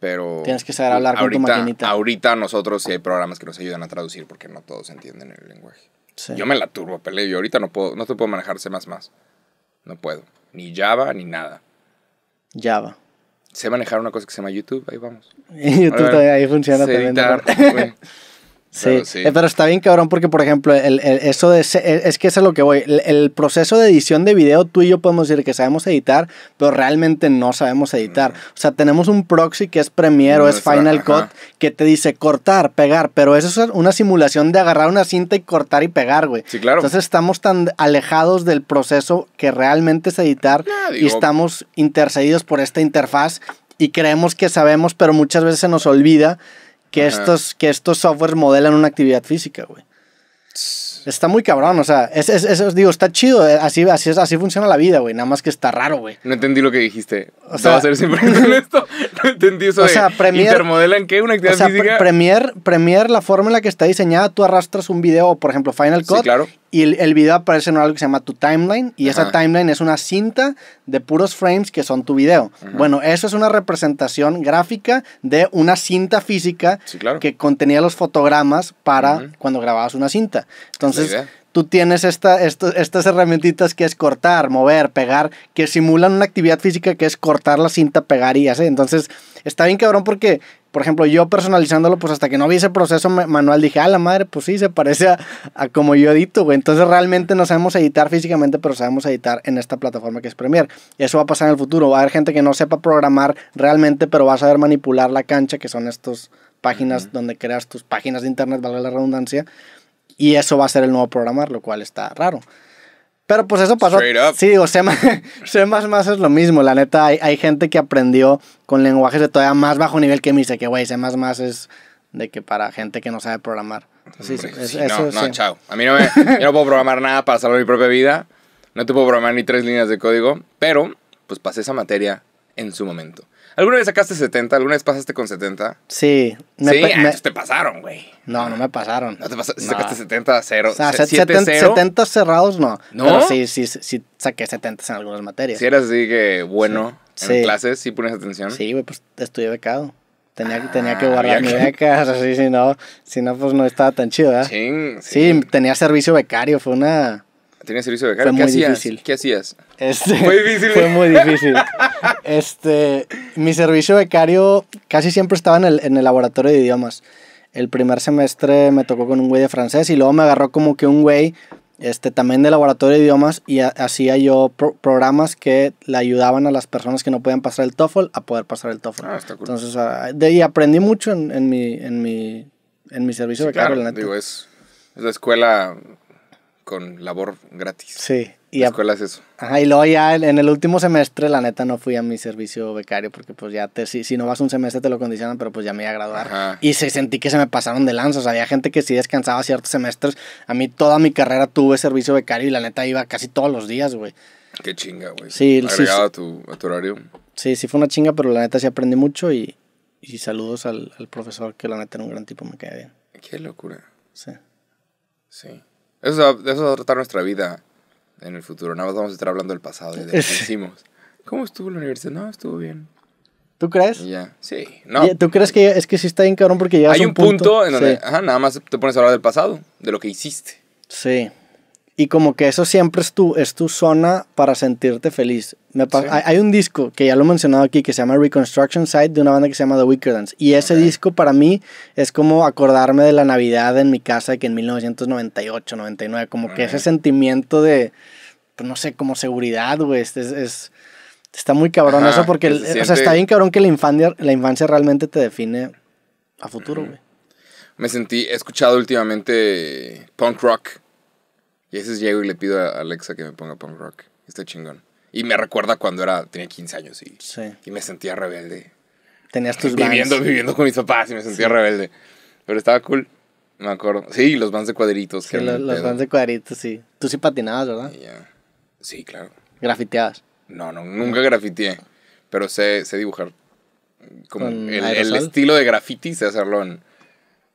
Pero. Tienes que saber hablar con tu ahorita- maquinita. Ahorita nosotros sí hay programas que nos ayudan a traducir porque no todos entienden el lenguaje. sí. Yo me la turbo peleo. Yo ahorita no puedo, no te puedo manejar C. No puedo. Ni Java ni nada. Java. Sé manejar una cosa que se llama YouTube. Ahí vamos. YouTube todavía ahí funciona también. Sí, Pero sí. eh, pero está bien cabrón porque, por ejemplo, el, el- eso de... se- es que es lo que voy. El, el proceso de edición de video, tú y yo podemos decir que sabemos editar, pero realmente no sabemos editar. O sea, tenemos un proxy que es Premiere o es Final ajá. Cut que te dice cortar, pegar, pero eso es una simulación de agarrar una cinta y cortar y pegar, güey. Sí, claro. Entonces estamos tan alejados del proceso que realmente es editar Ah, y digo- estamos intercedidos por esta interfaz y creemos que sabemos, pero muchas veces se nos olvida que Ajá. estos, que estos softwares modelan una actividad física, güey. Está muy cabrón, o sea, es, es- es- digo, está chido, eh, así, así, así funciona la vida, güey, nada más que está raro, güey. No entendí lo que dijiste. O O sea- a ser siempre con esto. No entendí eso O de sea, Premiere- ¿Intermodelan qué? ¿Una O actividad sea, física? Pre- Premiere, Premiere, la forma en la que está diseñada, tú arrastras un video, por ejemplo, Final Sí, Cut, claro. Y el, el video aparece en algo que se llama tu timeline, y esa timeline es una cinta de puros frames que son tu video. Bueno, eso es una representación gráfica de una cinta física Sí, claro. que contenía los fotogramas para cuando grababas una cinta. Entonces. Tú tienes esta, esto- estas herramientitas que es cortar, mover, pegar, que simulan una actividad física que es cortar la cinta, pegar y así. Entonces, está bien cabrón porque, por ejemplo, yo personalizándolo, pues hasta que no vi ese proceso ma- manual, dije, ah, la madre, pues sí, se parece a, a como yo edito, güey. Entonces, realmente no sabemos editar físicamente, pero sabemos editar en esta plataforma que es Premiere. Eso va a pasar en el futuro. Va a haber gente que no sepa programar realmente, pero va a saber manipular la cancha, que son estas páginas donde creas tus páginas de internet, valga la redundancia. Y eso va a ser el nuevo programar, lo cual está raro. Pero pues eso pasó. Sí, digo, C++, C++ es lo mismo. La neta, hay, hay gente que aprendió con lenguajes de todavía más bajo nivel que me dice que, güey, C++ es de que para gente que no sabe programar. Sí, sí, Hombre, es- sí, eso no, no, sí. chao. A mí no me, yo no puedo programar nada para salvar mi propia vida. No te puedo programar ni tres líneas de código. Pero, pues pasé esa materia en su momento. ¿Alguna vez sacaste 70? ¿Alguna vez pasaste con 70? Sí. me sí, ah, me- te pasaron, güey. no, no me pasaron. No te pasaste, No. sacaste 70 a 0. O sea, se- set- 7 70, 0. 70 cerrados no. ¿No? Pero sí, sí, sí, sí saqué 70 en algunas materias. Si eras así que bueno Sí. en Sí. clases, sí pones atención. Sí, güey, pues estudié becado. Tenía, tenía que Ah, guardar mi beca, así, si no, si no, pues no estaba tan chido, ¿verdad? Ching, Sí, tenía servicio becario, fue una... ¿Tenías servicio de? Fue ¿Qué muy hacías? difícil. ¿Qué hacías? Este, Fue difícil. Fue muy difícil. Este, mi servicio becario casi siempre estaba en el, en el laboratorio de idiomas. El primer semestre me tocó con un güey de francés y luego me agarró como que un güey este, también de laboratorio de idiomas y ha- hacía yo pro- programas que le ayudaban a las personas que no podían pasar el TOEFL a poder pasar el TOEFL. Ah, está cool. Entonces, ah, de ahí aprendí mucho en, en mi, en, mi, en mi servicio Sí, becario, claro, la neta. digo, es, es la escuela con labor gratis. Sí, y la escuela es eso. Ajá, y luego ya en, el último semestre, la neta, no fui a mi servicio becario porque pues ya te, si, si no vas un semestre te lo condicionan, pero pues ya me iba a graduar. Ajá. Y se sentí que se me pasaron de lanza, o sea, había gente que sí descansaba ciertos semestres. A mí toda mi carrera tuve servicio becario y la neta iba casi todos los días, güey. Qué chinga, güey. Sí, sí. A, tu, a tu horario. Sí, sí fue una chinga, pero la neta sí aprendí mucho y, y saludos al, al profesor que la neta era un gran tipo, me cae bien. Qué locura. Sí. Sí. Eso, eso va a tratar nuestra vida en el futuro. Nada más vamos a estar hablando del pasado y de lo que hicimos. ¿Cómo estuvo la universidad? No, estuvo bien. ¿Tú crees? Ya. Sí. No. ¿Tú crees que es que sí está bien cabrón porque llegas Hay a un punto, en donde Sí. ajá, nada más te pones a hablar del pasado, de lo que hiciste. Sí. Y como que eso siempre es tu, es tu zona para sentirte feliz. Me Sí. hay, hay un disco que ya lo he mencionado aquí que se llama Reconstruction Site de una banda que se llama The Wicker Dance. Y ese Ok. disco para mí es como acordarme de la Navidad en mi casa de que en 1998, 99, como que ese sentimiento de, pues no sé, como seguridad, güey. Es, es- es- está muy cabrón Ajá, eso porque, se o sea, siente- está bien cabrón que la infancia, la infancia realmente te define a futuro, güey. Me sentí, he escuchado últimamente punk rock. Y a veces llego y le pido a Alexa que me ponga punk rock. Está chingón. Y me recuerda cuando era, tenía 15 años y, Sí. y me sentía rebelde. Tenías tus Viviendo, bands. viviendo con mis papás y me sentía rebelde. Pero estaba cool. Me acuerdo. Sí, los bands de cuadritos. Sí, que los, los de cuadritos, sí. Tú sí patinabas, ¿verdad? Y ya. Sí, claro. Grafiteabas. No, no, nunca grafiteé. Pero sé, sé dibujar. Como ¿Con el, el estilo de graffiti, sé hacerlo en,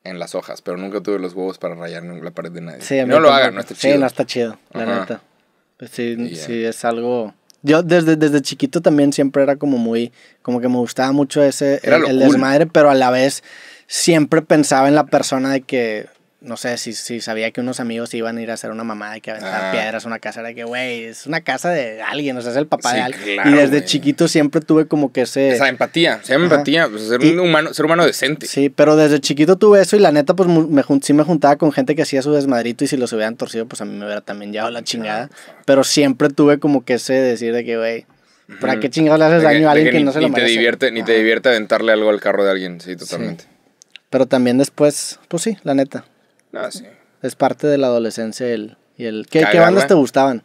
en las hojas. Pero nunca tuve los huevos para rayar en la pared de nadie. Sí, no lo hagan, no está chido. Sí, no está chido, la Ajá. neta. Pues sí, sí, es algo... Yo desde, desde chiquito también siempre era como muy... Como que me gustaba mucho ese... Era el, lo el cool. desmadre, pero a la vez siempre pensaba en la persona de que... No sé, si, si sabía que unos amigos iban a ir a hacer una mamada y que aventar Ah. piedras a una casa, era que, güey, es una casa de alguien, o sea, es el papá Sí, de alguien. claro, y desde chiquito siempre tuve como que ese... Esa empatía. Se llama Ajá. empatía. Pues ser Y- un humano, ser humano decente. Sí, pero desde chiquito tuve eso y la neta, pues me, sí me juntaba con gente que hacía su desmadrito y si los hubieran torcido, pues a mí me hubiera también llevado la chingada. Pero siempre tuve como que ese decir de que, güey, ¿para qué chingados le haces daño a alguien que, ni, no se lo ni te merece? divierte, ni te divierte aventarle algo al carro de alguien. Sí, totalmente. Pero también después, pues sí, la neta, Ah, sí. es parte de la adolescencia el, y el... ¿Qué, ¿Qué Cagarla. bandas te gustaban?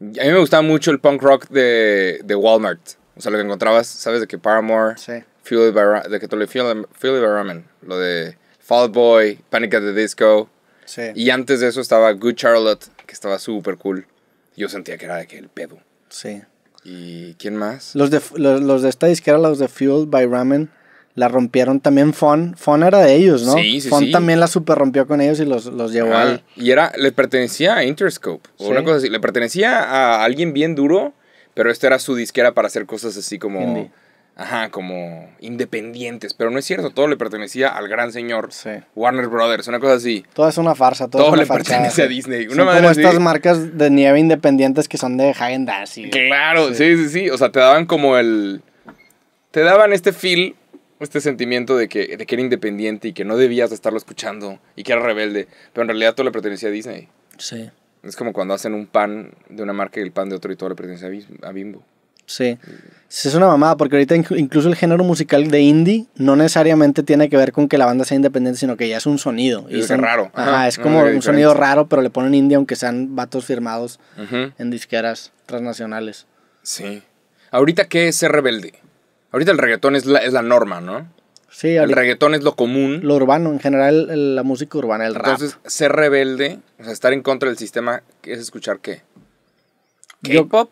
A mí me gustaba mucho el punk rock de, de Walmart. O sea, lo que encontrabas, ¿sabes? De que Paramore, Sí. Fueled by, de que te lo Fueled Fueled by Ramen. Lo de Fall Boy, Panic at the Disco. Sí. Y antes de eso estaba Good Charlotte, que estaba súper cool. Yo sentía que era de que el pedo. Sí. ¿Y quién más? Los de, los, los de esta disquera, los de Fueled by Ramen, la rompieron también Fon. Fon era de ellos, ¿no? Sí, sí, Fon sí. también la super rompió con ellos y los, los llevó Ah, al... y era, le pertenecía a Interscope, o Sí. una cosa así. Le pertenecía a alguien bien duro, pero esto era su disquera para hacer cosas así como... Indie. ajá, como independientes, pero no es cierto, todo le pertenecía al gran señor Sí. Warner Brothers, una cosa así. Todo es una farsa, todo, Todo es una le pertenece a sí. Disney. Son Una manera como así. estas marcas de nieve independientes que son de Hagen Dazs. Claro, sí. sí, sí, O sea, te daban como el. Te daban este feel, este sentimiento de que, de que era independiente y que no debías de estarlo escuchando y que era rebelde. Pero en realidad todo le pertenecía a Disney. Sí. Es como cuando hacen un pan de una marca y el pan de otro y todo le pertenece a, Bimbo. Sí. Es una mamada, porque ahorita inclu- incluso el género musical de indie no necesariamente tiene que ver con que la banda sea independiente, sino que ya es un sonido. Es son- raro. Ajá, Ajá, es como un sonido raro, pero le ponen indie aunque sean vatos firmados en disqueras transnacionales. Sí. Ahorita, ¿qué es ser rebelde? Ahorita el reggaetón es la, es la norma, ¿no? Sí, El ahorita- reggaetón es lo común. lo urbano, en general la música urbana, el rap. Entonces, ser rebelde, o sea, estar en contra del sistema, ¿es escuchar qué? ¿K-pop?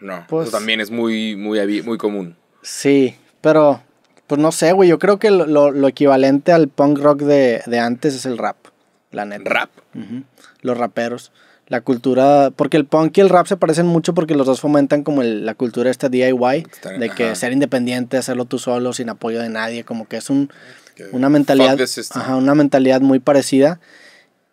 No, Pues- eso también es muy, muy, muy común. Sí, pero pues no sé, güey, yo creo que lo, lo- lo equivalente al punk rock de, de antes es el rap, la neta. ¿Rap? Los raperos. La cultura, porque el punk y el rap se parecen mucho porque los dos fomentan como el- la cultura esta DIY, de que ajá. ser independiente, hacerlo tú solo, sin apoyo de nadie, como que es un, Que una mentalidad, ajá, una mentalidad muy parecida.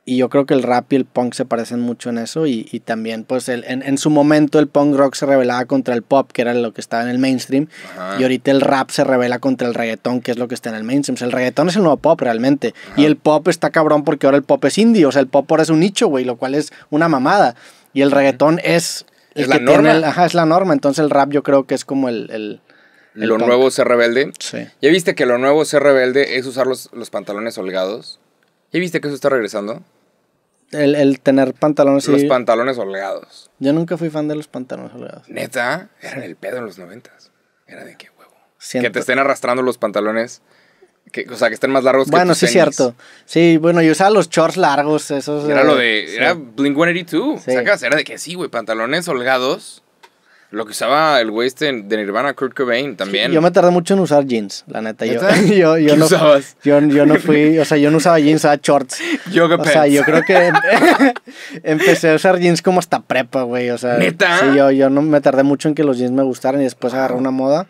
Y yo creo que el rap y el punk se parecen mucho en eso. Y, y también, pues, el, en, en su momento el punk rock se rebelaba contra el pop, que era lo que estaba en el mainstream. Ajá. Y ahorita el rap se revela contra el reggaetón, que es lo que está en el mainstream. O sea, el reggaetón es el nuevo pop realmente. Y el pop está cabrón porque ahora el pop es indie. O sea, el pop ahora es un nicho, güey, lo cual es una mamada. Y el reggaetón es... el Es la tiene norma. el- ajá, es la norma. Entonces el rap yo creo que es como el... el, el Lo punk. nuevo ser rebelde. Sí. ¿Ya viste que lo nuevo ser rebelde es usar los, los pantalones holgados? ¿Ya viste que eso está regresando? El, el tener pantalones Los y- pantalones holgados. Yo nunca fui fan de los pantalones holgados. Neta, eran el pedo en los noventas. Era de qué huevo. Siento- Que te estén arrastrando los pantalones. Que, o sea, que estén más largos que Bueno, sí tenis. cierto. Sí, bueno, yo usaba los shorts largos, esos. Era eh, lo de. sí. Era Blink 182. Sí. ¿Sacas? Era de que sí, güey. Pantalones holgados. Lo que usaba el güey este de Nirvana, Kurt Cobain, también. Yo me tardé mucho en usar jeans, la neta. Yo, yo, yo ¿Qué no, usabas? Yo, yo no fui, o sea, yo no usaba jeans, usaba shorts. Yoga O sea, pants. yo creo que empecé a usar jeans como hasta prepa, güey. O sea, ¿Neta? Sí, yo, yo no me tardé mucho en que los jeans me gustaran y después agarré una moda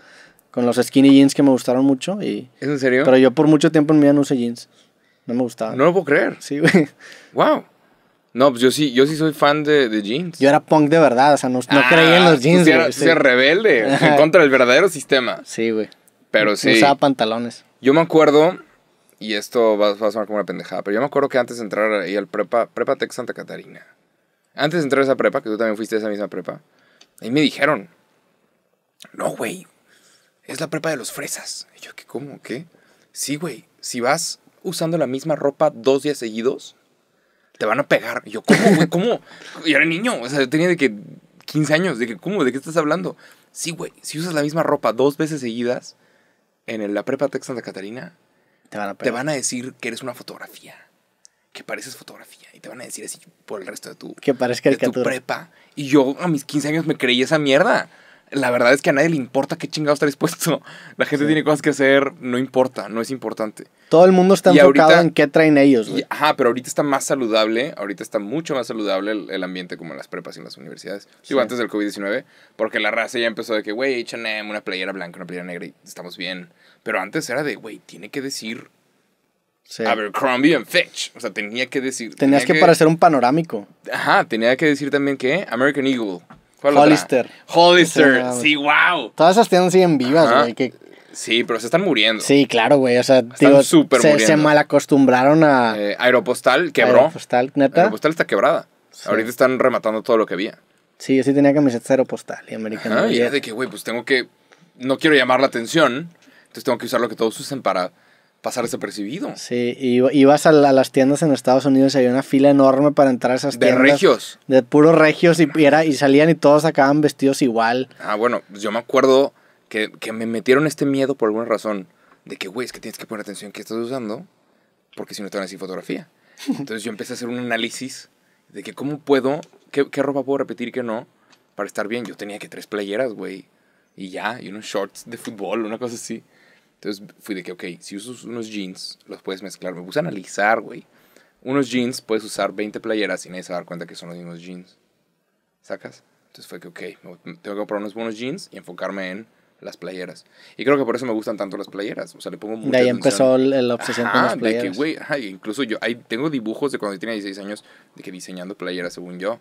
con los skinny jeans que me gustaron mucho. Y, ¿Es en serio? pero yo por mucho tiempo en mi vida no usé jeans. No me gustaban. No lo puedo creer. Sí, güey. Wow. No, pues yo sí, yo sí soy fan de, de jeans. Yo era punk de verdad, o sea, no, no Ah, creía en los jeans, Tú güey. Sí. rebelde. En contra del verdadero sistema. Sí, güey. Pero sí. Usaba pantalones. Yo me acuerdo, y esto va, va a sonar como una pendejada, pero yo me acuerdo que antes de entrar ahí al prepa, Prepa Tech Santa Catarina, antes de entrar a esa prepa, que tú también fuiste a esa misma prepa, ahí me dijeron, no, güey, es la prepa de los fresas. Y yo, ¿qué, cómo? ¿Qué? Sí, güey, si vas usando la misma ropa dos días seguidos, te van a pegar. Y yo, ¿cómo, güey? ¿Cómo? Yo era niño, o sea, yo tenía de que 15 años, de que, ¿cómo? ¿De qué estás hablando? Sí, güey, si usas la misma ropa dos veces seguidas en la prepa Tech Santa Catarina, Te van a te van a decir que eres una fotografía, que pareces fotografía, y te van a decir así por el resto de tu, Que parezca de tu prepa. Y yo a mis 15 años me creí esa mierda. La verdad es que a nadie le importa qué chingados traes puesto. La gente Sí. tiene cosas que hacer, no importa, no es importante. Todo el mundo está Y enfocado ahorita- en qué traen ellos, Y- ajá, pero ahorita está más saludable, ahorita está mucho más saludable el, el ambiente como en las prepas y en las universidades. Digo, Sí. antes del COVID-19, porque la raza ya empezó de que, güey, H&M, una playera blanca, una playera negra y estamos bien. Pero antes era de, güey, tiene que decir Sí. Abercrombie and Fitch. O sea, tenía que decir... Tenías tenía que parecer un panorámico. Ajá, tenía que decir también que American Eagle. ¿Cuál otra? Hollister. Hollister, Sí, wow. Todas esas tiendas siguen vivas, güey. que- Sí, pero se están muriendo. Sí, claro, güey. O sea, digo, súper se, se malacostumbraron a... Eh, Aeropostal quebró. Aeropostal, neta. Aeropostal está quebrada. Sí. Ahorita están rematando todo lo que había. Sí, yo sí tenía camisetas Aeropostal y American Ajá, y es de que, güey, pues tengo que... No quiero llamar la atención, entonces tengo que usar lo que todos usan para pasar desapercibido. Sí, y ibas a, la- a las tiendas en Estados Unidos y había una fila enorme para entrar a esas De tiendas. regios. De puros regios y, y era, y salían y todos acababan vestidos igual. Ah, bueno, pues yo me acuerdo que, que me metieron este miedo por alguna razón. De que, güey, es que tienes que poner atención qué estás usando, porque si no te van a decir fotografía. Entonces yo empecé a hacer un análisis de que cómo puedo, qué, qué ropa puedo repetir y qué no, para estar bien. Yo tenía que tres playeras, güey, y ya, y unos shorts de fútbol, una cosa así. Entonces fui de que, ok, si usas unos jeans, los puedes mezclar. Me puse a analizar, güey. Unos jeans puedes usar 20 playeras y nadie se va a dar cuenta que son los mismos jeans. ¿Sacas? Entonces fue que, ok, tengo que comprar unos buenos jeans y enfocarme en las playeras. Y creo que por eso me gustan tanto las playeras. O sea, le pongo mucha De ahí atención. empezó el- la obsesión con Ajá, las de playeras. que, güey, ajá, incluso yo, ahí tengo dibujos de cuando yo tenía 16 años, de que diseñando playeras, según yo.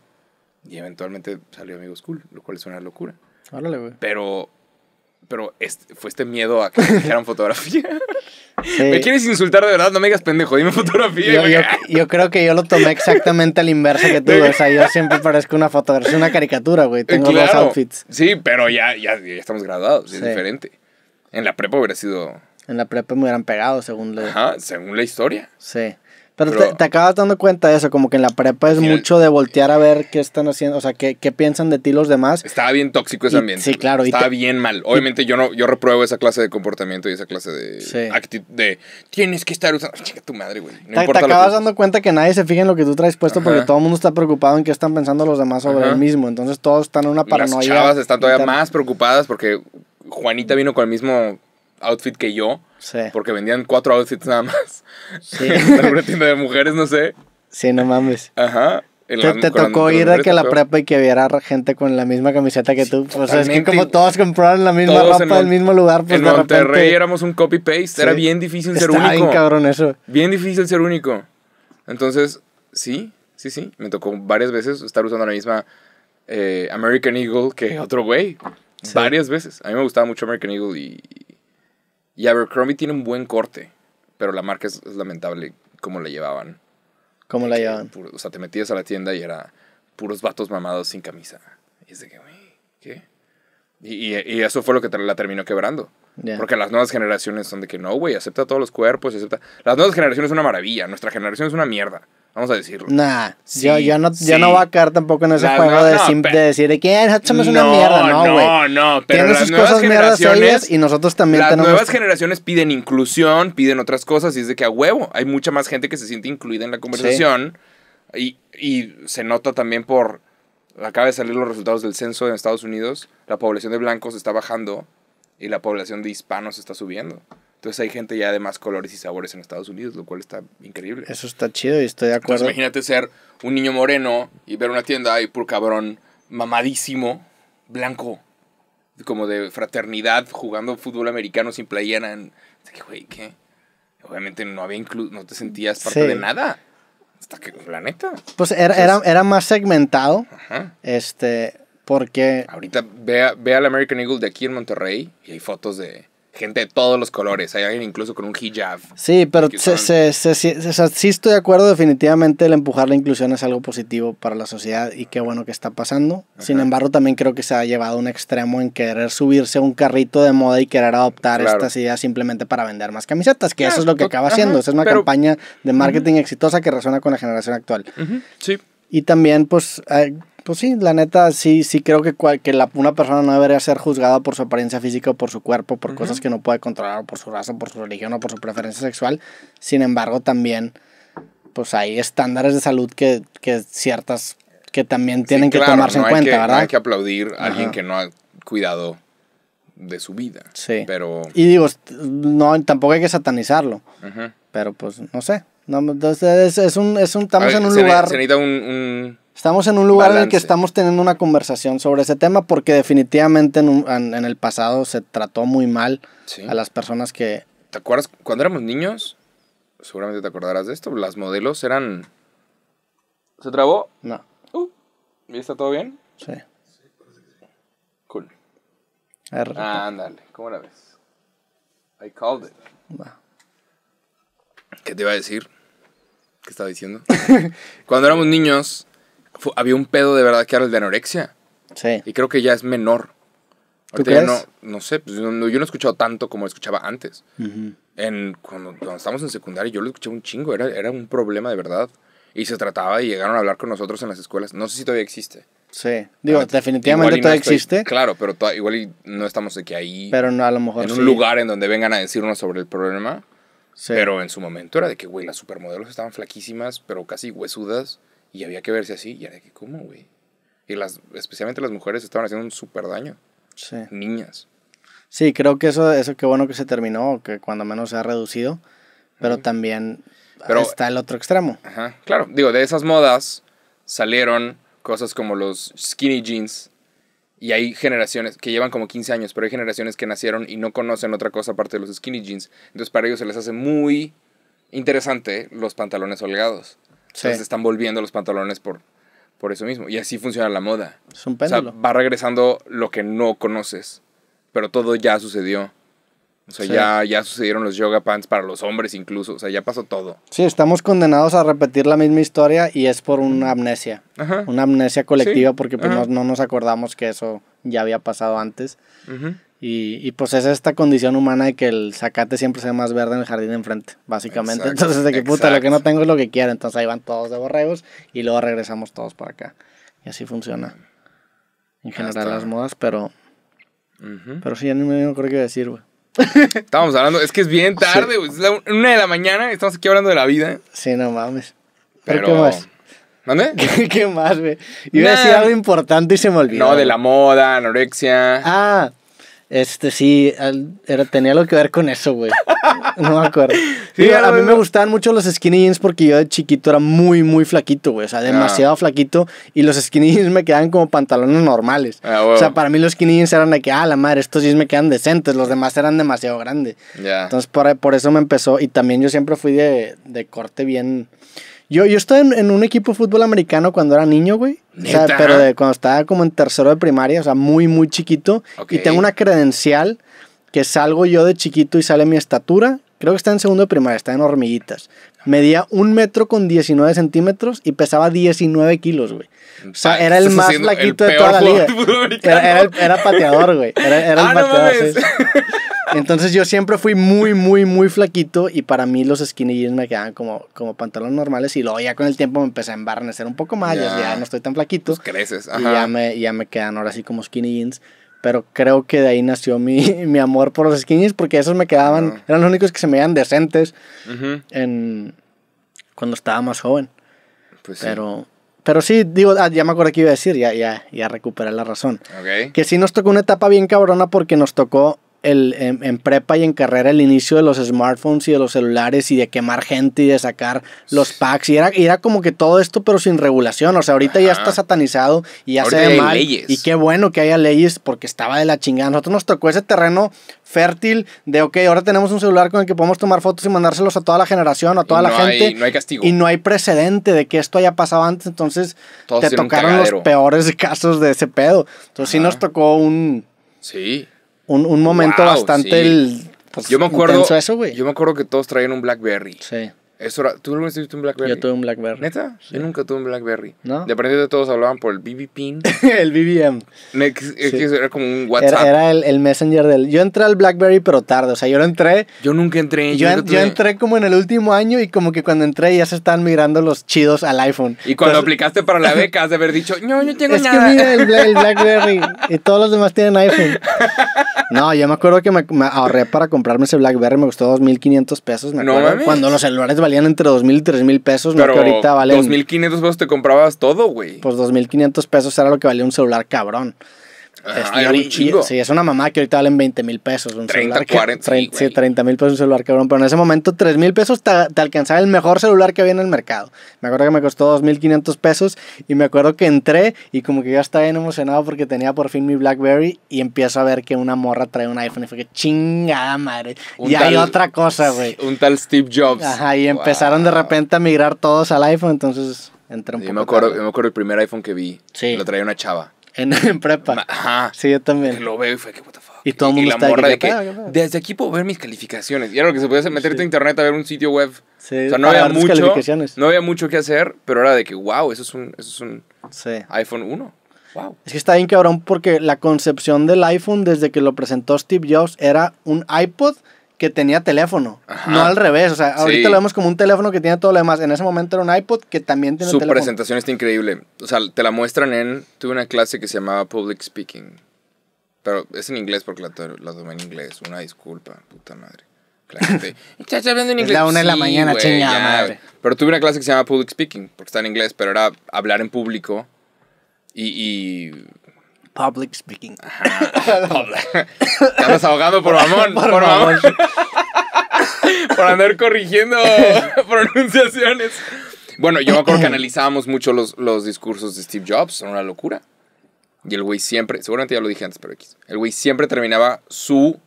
Y eventualmente salió Amigos Cool, lo cual es una locura. Órale, güey. Pero, pero este, fue este miedo a que me dijeran fotografía. Sí. ¿Me quieres insultar de verdad? No me digas pendejo, dime fotografía. Yo, güey. yo, yo creo que yo lo tomé exactamente al inverso que tú. O sea, yo siempre parezco una fotografía, una caricatura, güey. Tengo dos Claro. outfits. Sí, pero ya, ya, ya estamos graduados, es diferente. En la prepa hubiera sido, En la prepa me hubieran pegado, según le... ajá, según la historia. Sí. Pero, Pero- te, te acabas dando cuenta de eso, como que en la prepa es mucho de voltear a ver qué están haciendo, o sea, qué, qué piensan de ti los demás. Estaba bien tóxico ese Y- ambiente. sí, claro, y Estaba te- bien mal. Obviamente yo no, yo repruebo esa clase de comportamiento y esa clase de Sí. actitud de tienes que estar usando. Chica tu madre, güey. No te, te lo acabas que- dando cuenta que nadie se fija en lo que tú traes puesto porque Ajá. todo el mundo está preocupado en qué están pensando los demás sobre Ajá. él mismo. Entonces todos están en una Las paranoia. chavas están todavía interna. más preocupadas porque Juanita vino con el mismo outfit que yo. Sí. Porque vendían cuatro outfits nada más. Sí. en alguna tienda de mujeres, no sé. Sí, no mames. Ajá. En Te, tocó ir de que la prepa y que viera gente con la misma camiseta que tú. Pues es que como todos compraron la misma en ropa del Mon- mismo lugar, pues en de Monterrey repente. éramos un copy-paste. Era bien difícil ser Está bien único. cabrón eso. Bien difícil ser único. Entonces, sí, sí, sí. Me tocó varias veces estar usando la misma eh, American Eagle que otro güey. Sí. Varias veces. A mí me gustaba mucho American Eagle y, y Abercrombie tiene un buen corte. Pero la marca es, es lamentable cómo la llevaban. ¿Cómo la llevan? Puro- o sea, te metías a la tienda y era puros vatos mamados sin camisa. Y es de que, güey, ¿qué? Y, y- eso fue lo que la terminó quebrando. Porque las nuevas generaciones son de que no, güey, acepta todos los cuerpos, acepta... Las nuevas generaciones son una maravilla, nuestra generación es una mierda, vamos a decirlo. Nah, Sí, yo, yo, no, yo no voy a caer tampoco en ese La- juego no, de, no, decir de que "Eh, nosotros somos una mierda. No, güey. No, no, pero Tienen las sus cosas mierdas ellas y nosotros también las tenemos. nuevas generaciones piden inclusión, piden otras cosas y es de que a huevo hay mucha más gente que se siente incluida en la conversación y, y se nota también por acaba de salir los resultados del censo en Estados Unidos, la población de blancos está bajando y la población de hispanos está subiendo. Entonces hay gente ya de más colores y sabores en Estados Unidos, lo cual está increíble. Eso está chido y estoy de Entonces acuerdo. imagínate ser un niño moreno y ver una tienda y puro cabrón mamadísimo, blanco, como de fraternidad, jugando fútbol americano sin playera. En, que, güey, ¿qué? Obviamente no había inclu no te sentías parte Sí. de nada. Hasta que, la neta. Pues era, era, era más segmentado. Ajá. Este. Porque. Ahorita vea, ve al American Eagle de aquí en Monterrey y hay fotos de gente de todos los colores. Hay alguien incluso con un hijab. Sí, pero se, son- se, se- sí, o sea, sí estoy de acuerdo. Definitivamente el empujar la inclusión es algo positivo para la sociedad y qué bueno que está pasando. Sin embargo, también creo que se ha llevado a un extremo en querer subirse a un carrito de moda y querer adoptar Claro. estas ideas simplemente para vender más camisetas, que eso es lo que acaba haciendo. Esa es una pero- campaña de marketing exitosa que resuena con la generación actual. Sí. Y también, pues, eh, pues sí, la neta, sí, sí creo que, cual- que la, una persona no debería ser juzgada por su apariencia física o por su cuerpo, por Ujú. cosas que no puede controlar, o por su raza, por su religión o por su preferencia sexual. Sin embargo, también, pues hay estándares de salud que, que ciertas, que también tienen Sí, que claro, tomarse no en cuenta, que- no ¿verdad? hay que aplaudir a alguien Ajá. que no ha cuidado de su vida. Sí. Pero. Y digo, no, tampoco hay que satanizarlo, ujú. pero pues, no sé. No, entonces es, es un, es un, estamos ver, en un se ne- lugar... Se necesita un. un- Estamos en un lugar en el que Balance. estamos teniendo una conversación sobre ese tema porque definitivamente en, un- en- en el pasado se trató muy mal sí. a las personas que... ¿Te acuerdas? Cuando éramos niños, seguramente te acordarás de esto, las modelos eran... ¿Se trabó? No, Uh, ¿Y está todo bien? sí. Cool. Ver, Ah, ándale, ¿cómo la ves? I called it. va. ¿Qué te iba a decir? ¿Qué estaba diciendo? Cuando éramos niños, fu- había un pedo de verdad que era el de anorexia. Sí. Y creo que ya es menor. ¿Tú Ahorita ya no, crees? no sé, pues yo no, yo no he escuchado tanto como escuchaba antes. Ujú. En, cuando, cuando estábamos en secundaria yo lo escuchaba un chingo, era, era un problema de verdad. Y se trataba y llegaron a hablar con nosotros en las escuelas. No sé si todavía existe. Sí. Digo, Igual definitivamente y no todavía estoy- existe, Claro, pero to- igual y no estamos de que ahí pero no, a lo mejor en un sí. lugar en donde vengan a decirnos sobre el problema. Sí. Pero en su momento era de que, güey, las supermodelos estaban flaquísimas, pero casi huesudas. Y había que verse así. Y era que, ¿cómo, güey? Y las, especialmente las mujeres estaban haciendo un súper daño. Sí. Niñas. Sí, creo que eso, eso qué bueno que se terminó, que cuando menos se ha reducido, pero también Pero- está el otro extremo. Ajá. Claro, digo, de esas modas salieron cosas como los skinny jeans Y hay generaciones que llevan como 15 años, pero hay generaciones que nacieron y no conocen otra cosa aparte de los skinny jeans. Entonces para ellos se les hace muy interesante los pantalones holgados. Sí. Entonces están volviendo los pantalones por, por eso mismo. Y así funciona la moda. Es un O sea, péndulo. va regresando lo que no conoces. Pero todo ya sucedió. O sea, Sí. ya, ya sucedieron los yoga pants para los hombres incluso. O sea, ya pasó todo. Sí, estamos condenados a repetir la misma historia y es por una amnesia. Ajá. Una amnesia colectiva Sí, porque pues, no, no nos acordamos que eso ya había pasado antes. Y, y, pues es esta condición humana de que el zacate siempre se ve más verde en el jardín de enfrente, básicamente. Exacto, entonces, de que puta, lo que no tengo es lo que quiero. Entonces ahí van todos de borregos y luego regresamos todos para acá. Y así funciona. En general las modas, pero, pero sí, ya ni me acuerdo qué decir, güey. Estábamos hablando, es que es bien tarde, güey, es la una de la mañana, estamos aquí hablando de la vida. Sí, no mames. ¿Pero, qué más? ¿Mande? ¿Qué, qué más, güey? Iba a decir Nah. algo importante y se me olvidó. No, de la moda, anorexia. Ah, este sí, era, tenía algo que ver con eso, güey. No me acuerdo. Sí, Digo, a mí me gustaban mucho los skinny jeans porque yo de chiquito era muy, muy flaquito, güey. O sea, demasiado flaquito. Y los skinny jeans me quedaban como pantalones normales. Ah. O sea, para mí los skinny jeans eran de que, ah, la madre, estos jeans me quedan decentes. Los demás eran demasiado grandes. Entonces, por, por eso me empezó. Y también yo siempre fui de, de corte bien. Yo, yo estaba en, en un equipo de fútbol americano cuando era niño, güey. O sea, ¿Neta? pero de cuando estaba como en tercero de primaria, o sea, muy, muy chiquito. Y tengo una credencial que salgo yo de chiquito y sale mi estatura. Creo que está en segundo de primaria, está en hormiguitas. Medía un metro con 19 centímetros y pesaba 19 kilos, güey. O sea, era el más flaquito de toda la liga. Era, era el- era pateador, güey. Era, era el Ah, no pateador. mames. sí. Entonces yo siempre fui muy, muy, muy flaquito y para mí los skinny jeans me quedaban como, como pantalones normales y luego ya con el tiempo me empecé a embarnecer un poco más, ya, Ya. no estoy tan flaquito Pues creces. y ya Ajá. me, ya me quedan ahora sí como skinny jeans. Pero creo que de ahí nació mi, mi amor por los skinny jeans porque esos me quedaban, Ajá. eran los únicos que se me veían decentes Ujú. en, cuando estaba más joven. Pues sí. Pero, pero sí, digo, ah, ya me acuerdo que iba a decir, ya, ya, ya recuperé la razón. Ok. Que sí nos tocó una etapa bien cabrona porque nos tocó el, en, en prepa y en carrera el inicio de los smartphones y de los celulares y de quemar gente y de sacar los packs. Y era, y era como que todo esto, pero sin regulación. O sea, ahorita ya está satanizado y ya Ahorita se ve hay mal. leyes. Y qué bueno que haya leyes porque estaba de la chingada. Nosotros nos tocó ese terreno fértil de, ok, ahora tenemos un celular con el que podemos tomar fotos y mandárselos a toda la generación, a toda la no gente. Hay, no hay castigo. Y no hay precedente de que esto haya pasado antes, entonces Todos te tocaron los peores casos de ese pedo. Entonces sí nos tocó un, Sí. Un, un momento Wow, bastante sí. el, pues, Yo me acuerdo. intenso eso, güey. Yo me acuerdo que todos traían un Blackberry. Sí, Eso era, ¿Tú vez tuviste un Blackberry? yo tuve un Blackberry. ¿Neta? Yo nunca tuve un Blackberry. ¿No? De repente todos hablaban por el BB Pin. el BBM. Es Sí. Era como un WhatsApp. Era, era el, el messenger del... Yo entré al Blackberry pero tarde, o sea, yo lo entré... Yo nunca entré. Yo, nunca yo tuve- entré como en el último año y como que cuando entré ya se estaban migrando los chidos al iPhone. Y cuando Entonces, aplicaste para la beca, has de haber dicho, no, yo no tengo es nada. que mira el, Bla- el BlackBerry y todos los demás tienen iPhone. No, yo me acuerdo que me, me ahorré para comprarme ese BlackBerry, me costó 2.500 pesos, me No acuerdo. mames. Cuando los celulares valían entre 2.000 y 3.000 pesos, no Pero que ahorita valen... 2.500 pesos te comprabas todo, güey. Pues 2.500 pesos era lo que valía un celular cabrón. Ajá, Este, y chingo. Sí, es una mamá que ahorita valen 20 mil pesos. Un 30, celular que- 40, sí, trein- sí, güey. 30 mil pesos un celular cabrón. Pero en ese momento 3 mil pesos te, te alcanzaba el mejor celular que había en el mercado. Me acuerdo que me costó 2.500 pesos y me acuerdo que entré y como que yo estaba bien emocionado porque tenía por fin mi BlackBerry y empiezo a ver que una morra trae un iPhone y fue que chingada madre. Un y hay tal- otra cosa, güey. Un tal Steve Jobs. Ajá, y empezaron de Wow. repente a migrar todos al iPhone, entonces entré un poco me, acuerdo, tarde. me acuerdo el primer iPhone que vi. Sí. Lo traía una chava. En, en prepa. Ajá. Sí, yo también. Lo veo y fue que, what the fuck. Y todo el mundo la está morra de ¿qué que, pedo? desde aquí puedo ver mis calificaciones. Y era lo que se podía hacer, meterte Sí. a internet a ver un sitio web. Sí, O sea, no había mucho. No había mucho que hacer, pero era de que, wow, eso es un, eso es un Sí. iPhone 1. Wow. Es que está bien cabrón porque la concepción del iPhone desde que lo presentó Steve Jobs era un iPod que tenía teléfono, Ajá. no al revés. O sea, ahorita Sí. lo vemos como un teléfono que tiene todo lo demás. En ese momento era un iPod que también tiene Su teléfono. presentación está increíble. O sea, te la muestran en. Tuve una clase que se llamaba Public Speaking. Pero es en inglés porque la, la tomé en inglés. Una disculpa, puta madre. La gente, "Estás hablando en Es inglés. la una de la mañana, güey, chingada ya. madre. Pero tuve una clase que se llama Public Speaking porque está en inglés, pero era hablar en público. Y. y Public speaking. te andas ahogando por mamón. por, mamón. por andar corrigiendo pronunciaciones. Bueno, yo me acuerdo que analizábamos mucho los, los discursos de Steve Jobs, son una locura. Y el güey siempre, seguramente ya lo dije antes, pero X. El güey siempre terminaba su,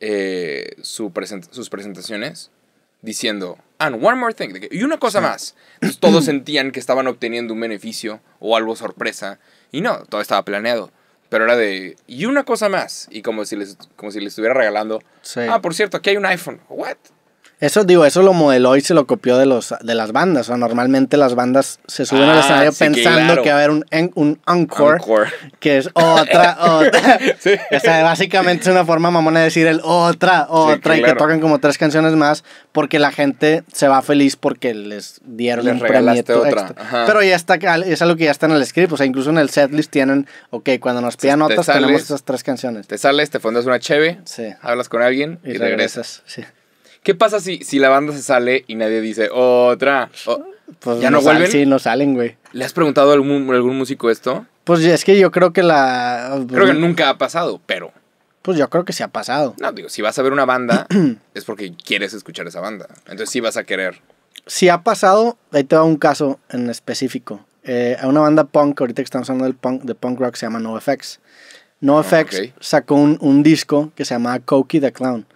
eh, su present- sus presentaciones diciendo, and one more thing. y una cosa más. Entonces todos sentían que estaban obteniendo un beneficio o algo sorpresa. Y no, todo estaba planeado. Pero era de, y una cosa más. Y como si les, como si les estuviera regalando, Sí. ah, por cierto, aquí hay un iPhone. ¿What? Eso digo, eso lo modeló y se lo copió de los de las bandas. O sea, normalmente las bandas se suben al Ah, escenario sí, pensando claro. que va a haber un, un encore, Encore. que es otra, otra. Sí. O sea, básicamente es una forma mamona de decir el otra, otra, y que tocan como tres canciones más porque la gente se va feliz porque les dieron Les un premio otra, extra. ajá. Pero ya está, es algo que ya está en el script. O sea, incluso en el setlist tienen, ok, cuando nos pidan te notas sales- tenemos esas tres canciones. Te sales, te fondas una cheve, hablas con alguien y, Y, regresas. regresas. Sí. ¿Qué pasa si, si la banda se sale y nadie dice otra? O- Pues ¿Ya no vuelven? Sí, no salen, güey. ¿Le has preguntado a algún, algún músico esto? Pues es que yo creo que la. Creo que nunca ha pasado, pero... Pues yo creo que sí ha pasado. No, digo, si vas a ver una banda, es porque quieres escuchar esa banda. Entonces sí vas a querer. Si ha pasado, ahí te va un caso en específico. Eh, a una banda punk, ahorita que estamos hablando del punk, de punk rock, se llama NoFX. NoFX ok. sacó un, un disco que se llama Cokie the Clown,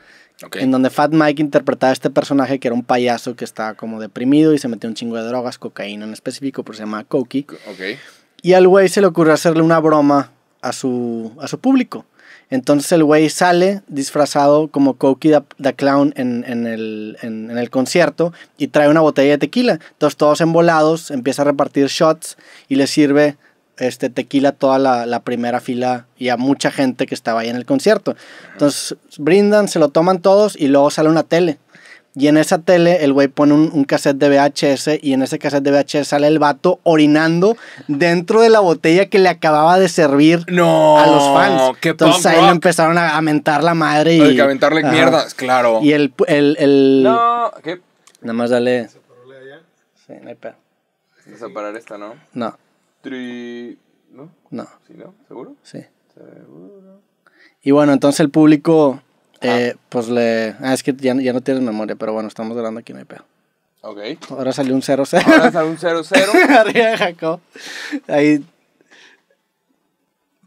Ok. en donde Fat Mike interpretaba a este personaje que era un payaso que estaba como deprimido y se metió un chingo de drogas, cocaína en específico, pero se llama Cokie. Ok. Y al güey se le ocurrió hacerle una broma a su, a su público. Entonces el güey sale disfrazado como Cokie the, the Clown en, en el, en, en el concierto y trae una botella de tequila. Entonces todos embolados, empieza a repartir shots y le sirve este tequila toda la, la primera fila y a mucha gente que estaba ahí en el concierto. Entonces brindan, se lo toman todos y luego sale una tele. Y en esa tele el güey pone un, un cassette de VHS y en ese cassette de VHS sale el vato orinando dentro de la botella que le acababa de servir No. a los fans. ¡Qué Entonces ahí le empezaron a, mentar la madre y... Que aventarle Ajá. mierdas, claro. Y el... el, el No. ¿Qué? Nada más dale... Sí, no hay pedo. Vas a parar esta, ¿no? No, Tri... ¿No? no, ¿Sí, no? ¿Seguro? sí. Seguro. Y bueno, entonces el público... eh, pues le... Ah, es que ya, ya no tienes memoria, pero bueno, estamos hablando aquí, no hay pedo. Ok. Ahora salió un 0-0. Ahora sale un 0-0. Arriba de Jacob. Ahí.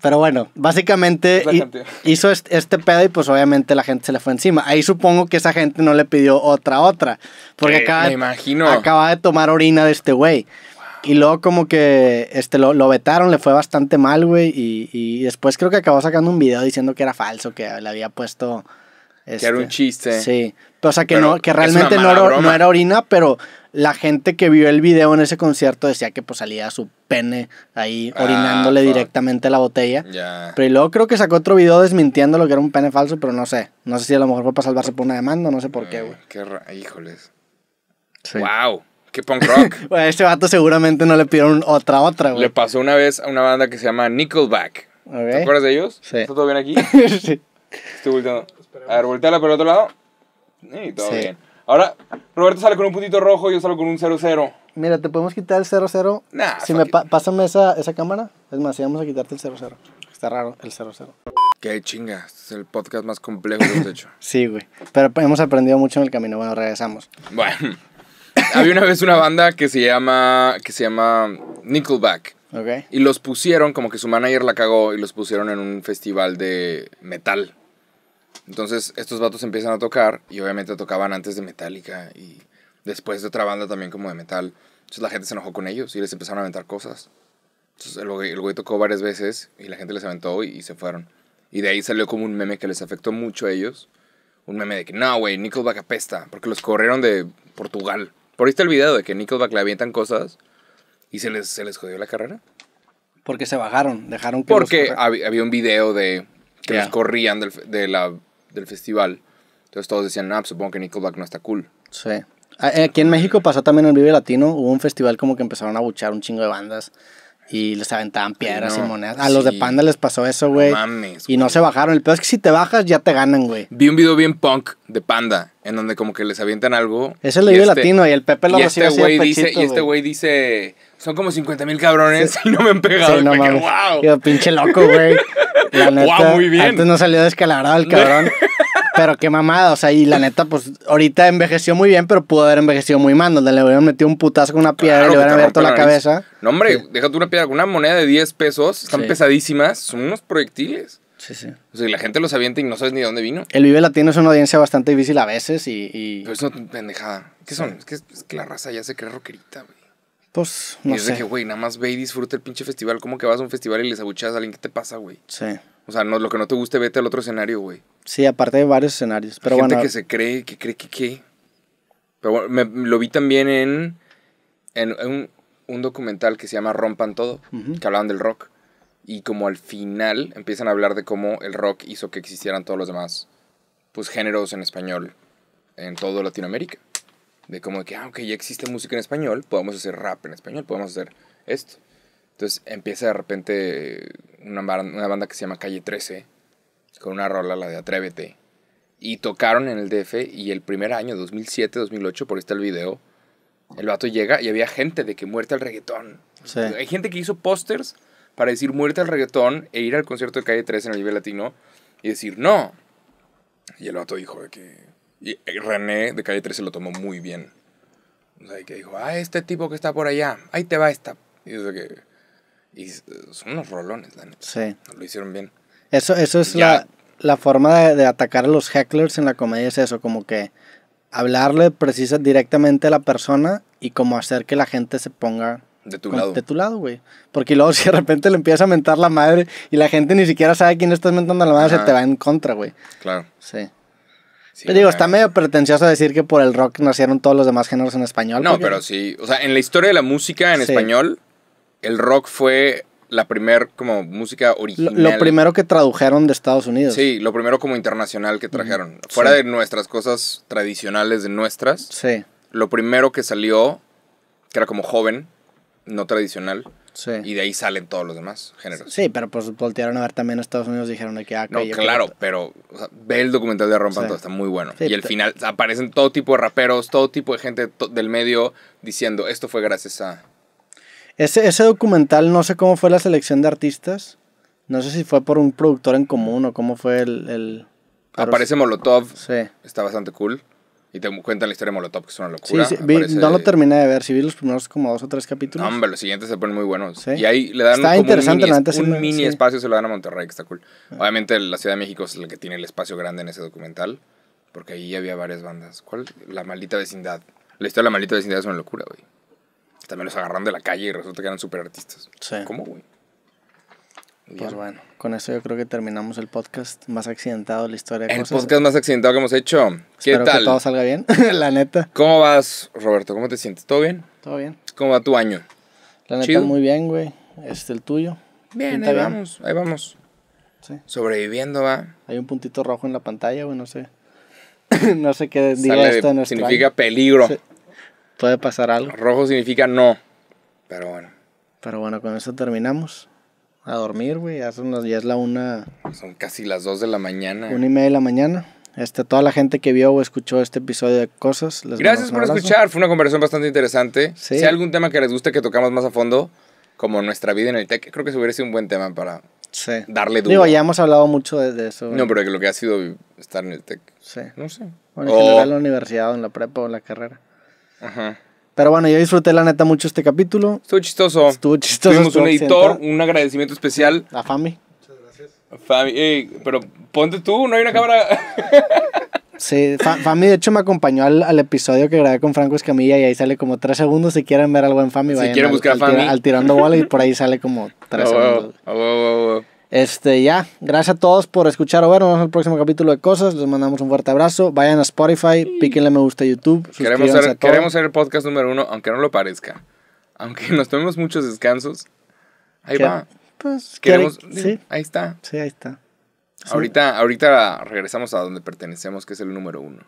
Pero bueno, básicamente hizo este, pedo y pues obviamente la gente se le fue encima. Ahí supongo que esa gente no le pidió otra otra. Porque Eh, acaba, me de- imagino. acaba de tomar orina de este güey. Y luego como que este lo, lo vetaron, le fue bastante mal, güey. Y, y después creo que acabó sacando un video diciendo que era falso, que le había puesto... Que era un este, chiste. Sí, pero, o sea que, Pero no, que realmente no, era- no era orina, pero la gente que vio el video en ese concierto decía que pues salía su pene ahí Ah, orinándole fuck. directamente a la botella. Ya. Pero y luego creo que sacó otro video desmintiendo lo que era un pene falso, pero no sé. No sé si a lo mejor fue para salvarse por una demanda, no sé por qué, güey. Eh, Qué ra- Híjoles. Sí. Wow. Qué punk rock. A ese vato seguramente no le pidieron otra, otra, güey. Le pasó una vez a una banda que se llama Nickelback. Ok. ¿Te acuerdas de ellos? Sí. ¿Está todo bien aquí? sí. Estoy volteando. A ver, volteala por el otro lado. Y todo Sí. bien. Ahora, Roberto sale con un puntito rojo y yo salgo con un 0-0. Mira, ¿te podemos quitar el 00? Nah, si me pa- pásame esa, esa cámara. Es más, sí, vamos a quitarte el 00. Está raro el 00. Qué chinga. Este es el podcast más complejo que hemos hecho. Sí, güey. Pero hemos aprendido mucho en el camino. Bueno, regresamos. Bueno. Había una vez una banda que se llama, que se llama Nickelback. ¿Ok? Y los pusieron, como que su manager la cagó y los pusieron en un festival de metal. Entonces estos vatos empiezan a tocar y obviamente tocaban antes de Metallica y después de otra banda también como de metal. Entonces la gente se enojó con ellos y les empezaron a aventar cosas. Entonces el güey, el güey tocó varias veces y la gente les aventó y, y se fueron. Y de ahí salió como un meme que les afectó mucho a ellos. Un meme de que no, güey, Nickelback apesta porque los corrieron de Portugal. Por ahí está el video de que Nickelback le avientan cosas y se les, se les jodió la carrera. Porque se bajaron, dejaron que Porque los- hab- había un video de que los corrían del, fe- de la, del festival. Entonces todos decían, ah, pues supongo que Nickelback no está cool. Sí. Eh, Aquí en México pasó también el Vive Latino. Hubo un festival como que empezaron a buchar un chingo de bandas. Y les aventaban piedras no. y monedas. A los de. Panda les pasó eso, güey. mames, y no se bajaron. El peor es que si te bajas, ya te ganan, güey. Vi un video bien punk de Panda, en donde como que les avientan algo. Es el de y Vive este- Latino y el Pepe lo y recibe este güey dice, pechito, y este güey dice, son como 50 mil cabrones y no me han pegado. Sí, no mames. wow. Yo, pinche loco, güey. La neta, Guau, muy bien. Antes no salió descalabrado el cabrón. Pero qué mamada, o sea, y la neta, pues ahorita envejeció muy bien, pero pudo haber envejecido muy mal, donde le hubieran metido un putazo con una piedra Claro y le hubieran abierto la cabeza. No, hombre, déjate una piedra, una moneda de 10 pesos, están Sí. pesadísimas, son unos proyectiles. Sí, sí. O sea, y la gente los avienta y no sabes ni de dónde vino. El Vive Latino es una audiencia bastante difícil a veces y, y, Pero es una pendejada. ¿Qué son? Es que, es que la raza ya se cree rockerita, güey. pues, y no es de sé. que, güey, nada más ve y disfruta el pinche festival. ¿Cómo que vas a un festival y les abucheas a alguien? ¿Qué te pasa, güey? Sí. O sea, no, lo que no te guste, vete al otro escenario, güey. Sí, aparte de varios escenarios. Pero Gente bueno, que se cree, que cree que qué. Pero bueno, me- lo vi también en, en un, un documental que se llama Rompan Todo, que hablaban del rock. Y como al final empiezan a hablar de cómo el rock hizo que existieran todos los demás pues, géneros en español en toda Latinoamérica. De como que, ah, ok, ya existe música en español, podemos hacer rap en español, podemos hacer esto. Entonces empieza de repente una, una banda que se llama Calle 13, con una rola, la de Atrévete. Y tocaron en el DF y el primer año, 2007, 2008, por ahí está el video, el vato llega y había gente de que muerte al reggaetón. Sí. Hay gente que hizo pósters para decir muerte al reggaetón e ir al concierto de Calle 13 en el Vive Latino y decir no. Y el vato dijo de que... Y René de Calle 13 lo tomó muy bien. O sea, que dijo, ah, este tipo que está por allá, ahí te va esta. Y, es de que, y s- son unos rolones, la neta. sí. Lo hicieron bien. Eso, eso es Ya. la, la forma de, de atacar a los hecklers en la comedia, es eso, como que hablarle precisa directamente a la persona y como hacer que la gente se ponga De tu con- lado. de tu lado, güey. Porque luego si de repente le empieza a mentar la madre y la gente ni siquiera sabe quién estás mentando la madre, se te va en contra, güey. Claro. Sí. Sí, Pero digo, está medio pretencioso decir que por el rock nacieron todos los demás géneros en español. No, porque- pero sí. O sea, en la historia de la música en Sí. español, el rock fue la primer como música original. lo primero que tradujeron de Estados Unidos. Sí, lo primero como internacional que trajeron. Fuera Sí. de nuestras cosas tradicionales de nuestras, Sí, lo primero que salió, que era como joven, no tradicional, sí. y de ahí salen todos los demás géneros. Sí, pero pues voltearon a ver también a Estados Unidos y dijeron de que, ah, No, claro, pero o sea, ve el documental de Rompan Sí. Todo, está muy bueno. Sí, y al final aparecen todo tipo de raperos, todo tipo de gente del medio diciendo, esto fue gracias a... Ese, ese documental, no sé cómo fue la selección de artistas. No sé si fue por un productor en común o cómo fue el... el- Aparece Molotov, Sí. está bastante cool. Y te cuentan la historia de Molotov, que es una Sí, locura. sí, vi- Aparece- no lo terminé de ver, sí vi los primeros como dos o tres capítulos. No, hombre, los siguientes se ponen muy buenos. Sí. Y ahí le dan Está como interesante, un mini, sí un mini sí. espacio, se lo dan a Monterrey, que está cool. Obviamente la Ciudad de México es la que tiene el espacio grande en ese documental, porque ahí había varias bandas. ¿Cuál? La maldita vecindad. La historia de la maldita vecindad es una locura, güey. También los agarraron de la calle y resulta que eran súper artistas. Sí. ¿Cómo, güey? Pues bueno, con eso yo creo que terminamos el podcast más accidentado de la historia de El cosas. podcast más accidentado que hemos hecho. ¿Qué Espero que tal? todo salga bien, la neta. ¿Cómo vas, Roberto? ¿Cómo te sientes? ¿Todo bien? Todo bien. ¿Cómo va tu año? La neta, Chido. muy bien, güey. Este, el tuyo. Bien, ahí bien. vamos, ahí vamos. Sí. Sobreviviendo, va. Hay un puntito rojo en la pantalla, güey, no sé. no sé qué diga Sale esto en significa año. peligro. Sí. Puede pasar algo. Rojo significa no. Pero bueno, Pero bueno, con eso terminamos. A dormir, güey. Ya, son las- ya es la una, son casi las 2 de la mañana. una y media de la mañana. Este, toda la gente que vio o escuchó este episodio de cosas. les Gracias por escuchar. Fue una conversación bastante interesante. Sí. Si hay algún tema que les guste que tocamos más a fondo, como nuestra vida en el tech, creo que se hubiera sido un buen tema para Sí. darle duro. Digo, ya hemos hablado mucho de, de eso. No, pero que lo que ha sido estar en el tech. Sí. No sé. Bueno, en O- general en la universidad o en la prepa o en la carrera. Ajá. Pero bueno, yo disfruté la neta mucho este capítulo. Estuvo chistoso. Estuvo chistoso. Tuvimos un editor, un agradecimiento especial. A Fami. Fabi, ey, pero ponte tú, no hay una cámara. Sí, Fa- Fami de hecho me acompañó al, al episodio que grabé con Franco Escamilla y ahí sale como tres segundos. Si quieren ver algo en Fami, Si quieren buscar al, a Fami. al tirando bola y por ahí sale como tres Oh, segundos. oh, oh, oh. Este, ya, gracias a todos por escuchar o ver. Nos vemos en el próximo capítulo de Cosas. Les mandamos un fuerte abrazo. Vayan a Spotify, píquenle me gusta a YouTube. Queremos a ser, queremos ser el podcast número uno, aunque no lo parezca. Aunque nos tomemos muchos descansos. Ahí ¿Qué? va. Pues, Queremos, sí, Ahí está. sí, ahí está. Sí. Ahorita, ahorita regresamos a donde pertenecemos, que es el número uno.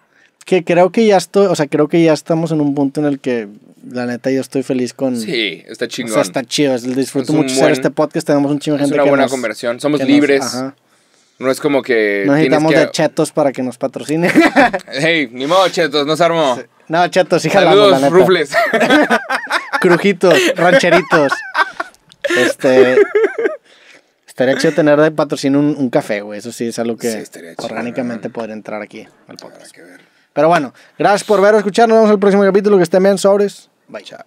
Que creo que ya estoy, o sea, creo que ya estamos en un punto en el que, la neta, yo estoy feliz con... Sí, está o chingón. sea, está chido. es- Disfruto Es mucho hacer buen- este podcast. Tenemos un chingo de es gente una que buena nos- conversión. Somos nos- libres. ajá. No es como que. No necesitamos que- de chetos para que nos patrocine. Hey, ni modo, chetos, no se armó. no, chetos, sí jalamos, la Saludos, neta. rufles. Crujitos, rancheritos. Este. Estaría chido tener de patrocinio un, un café, güey. Eso sí es algo que Sí, chido, orgánicamente ¿no? podría entrar aquí al Habrá podcast. que ver. Pero bueno, gracias por ver o escuchar. Nos vemos en el próximo capítulo. Que estén bien, sobres. Bye. Chao.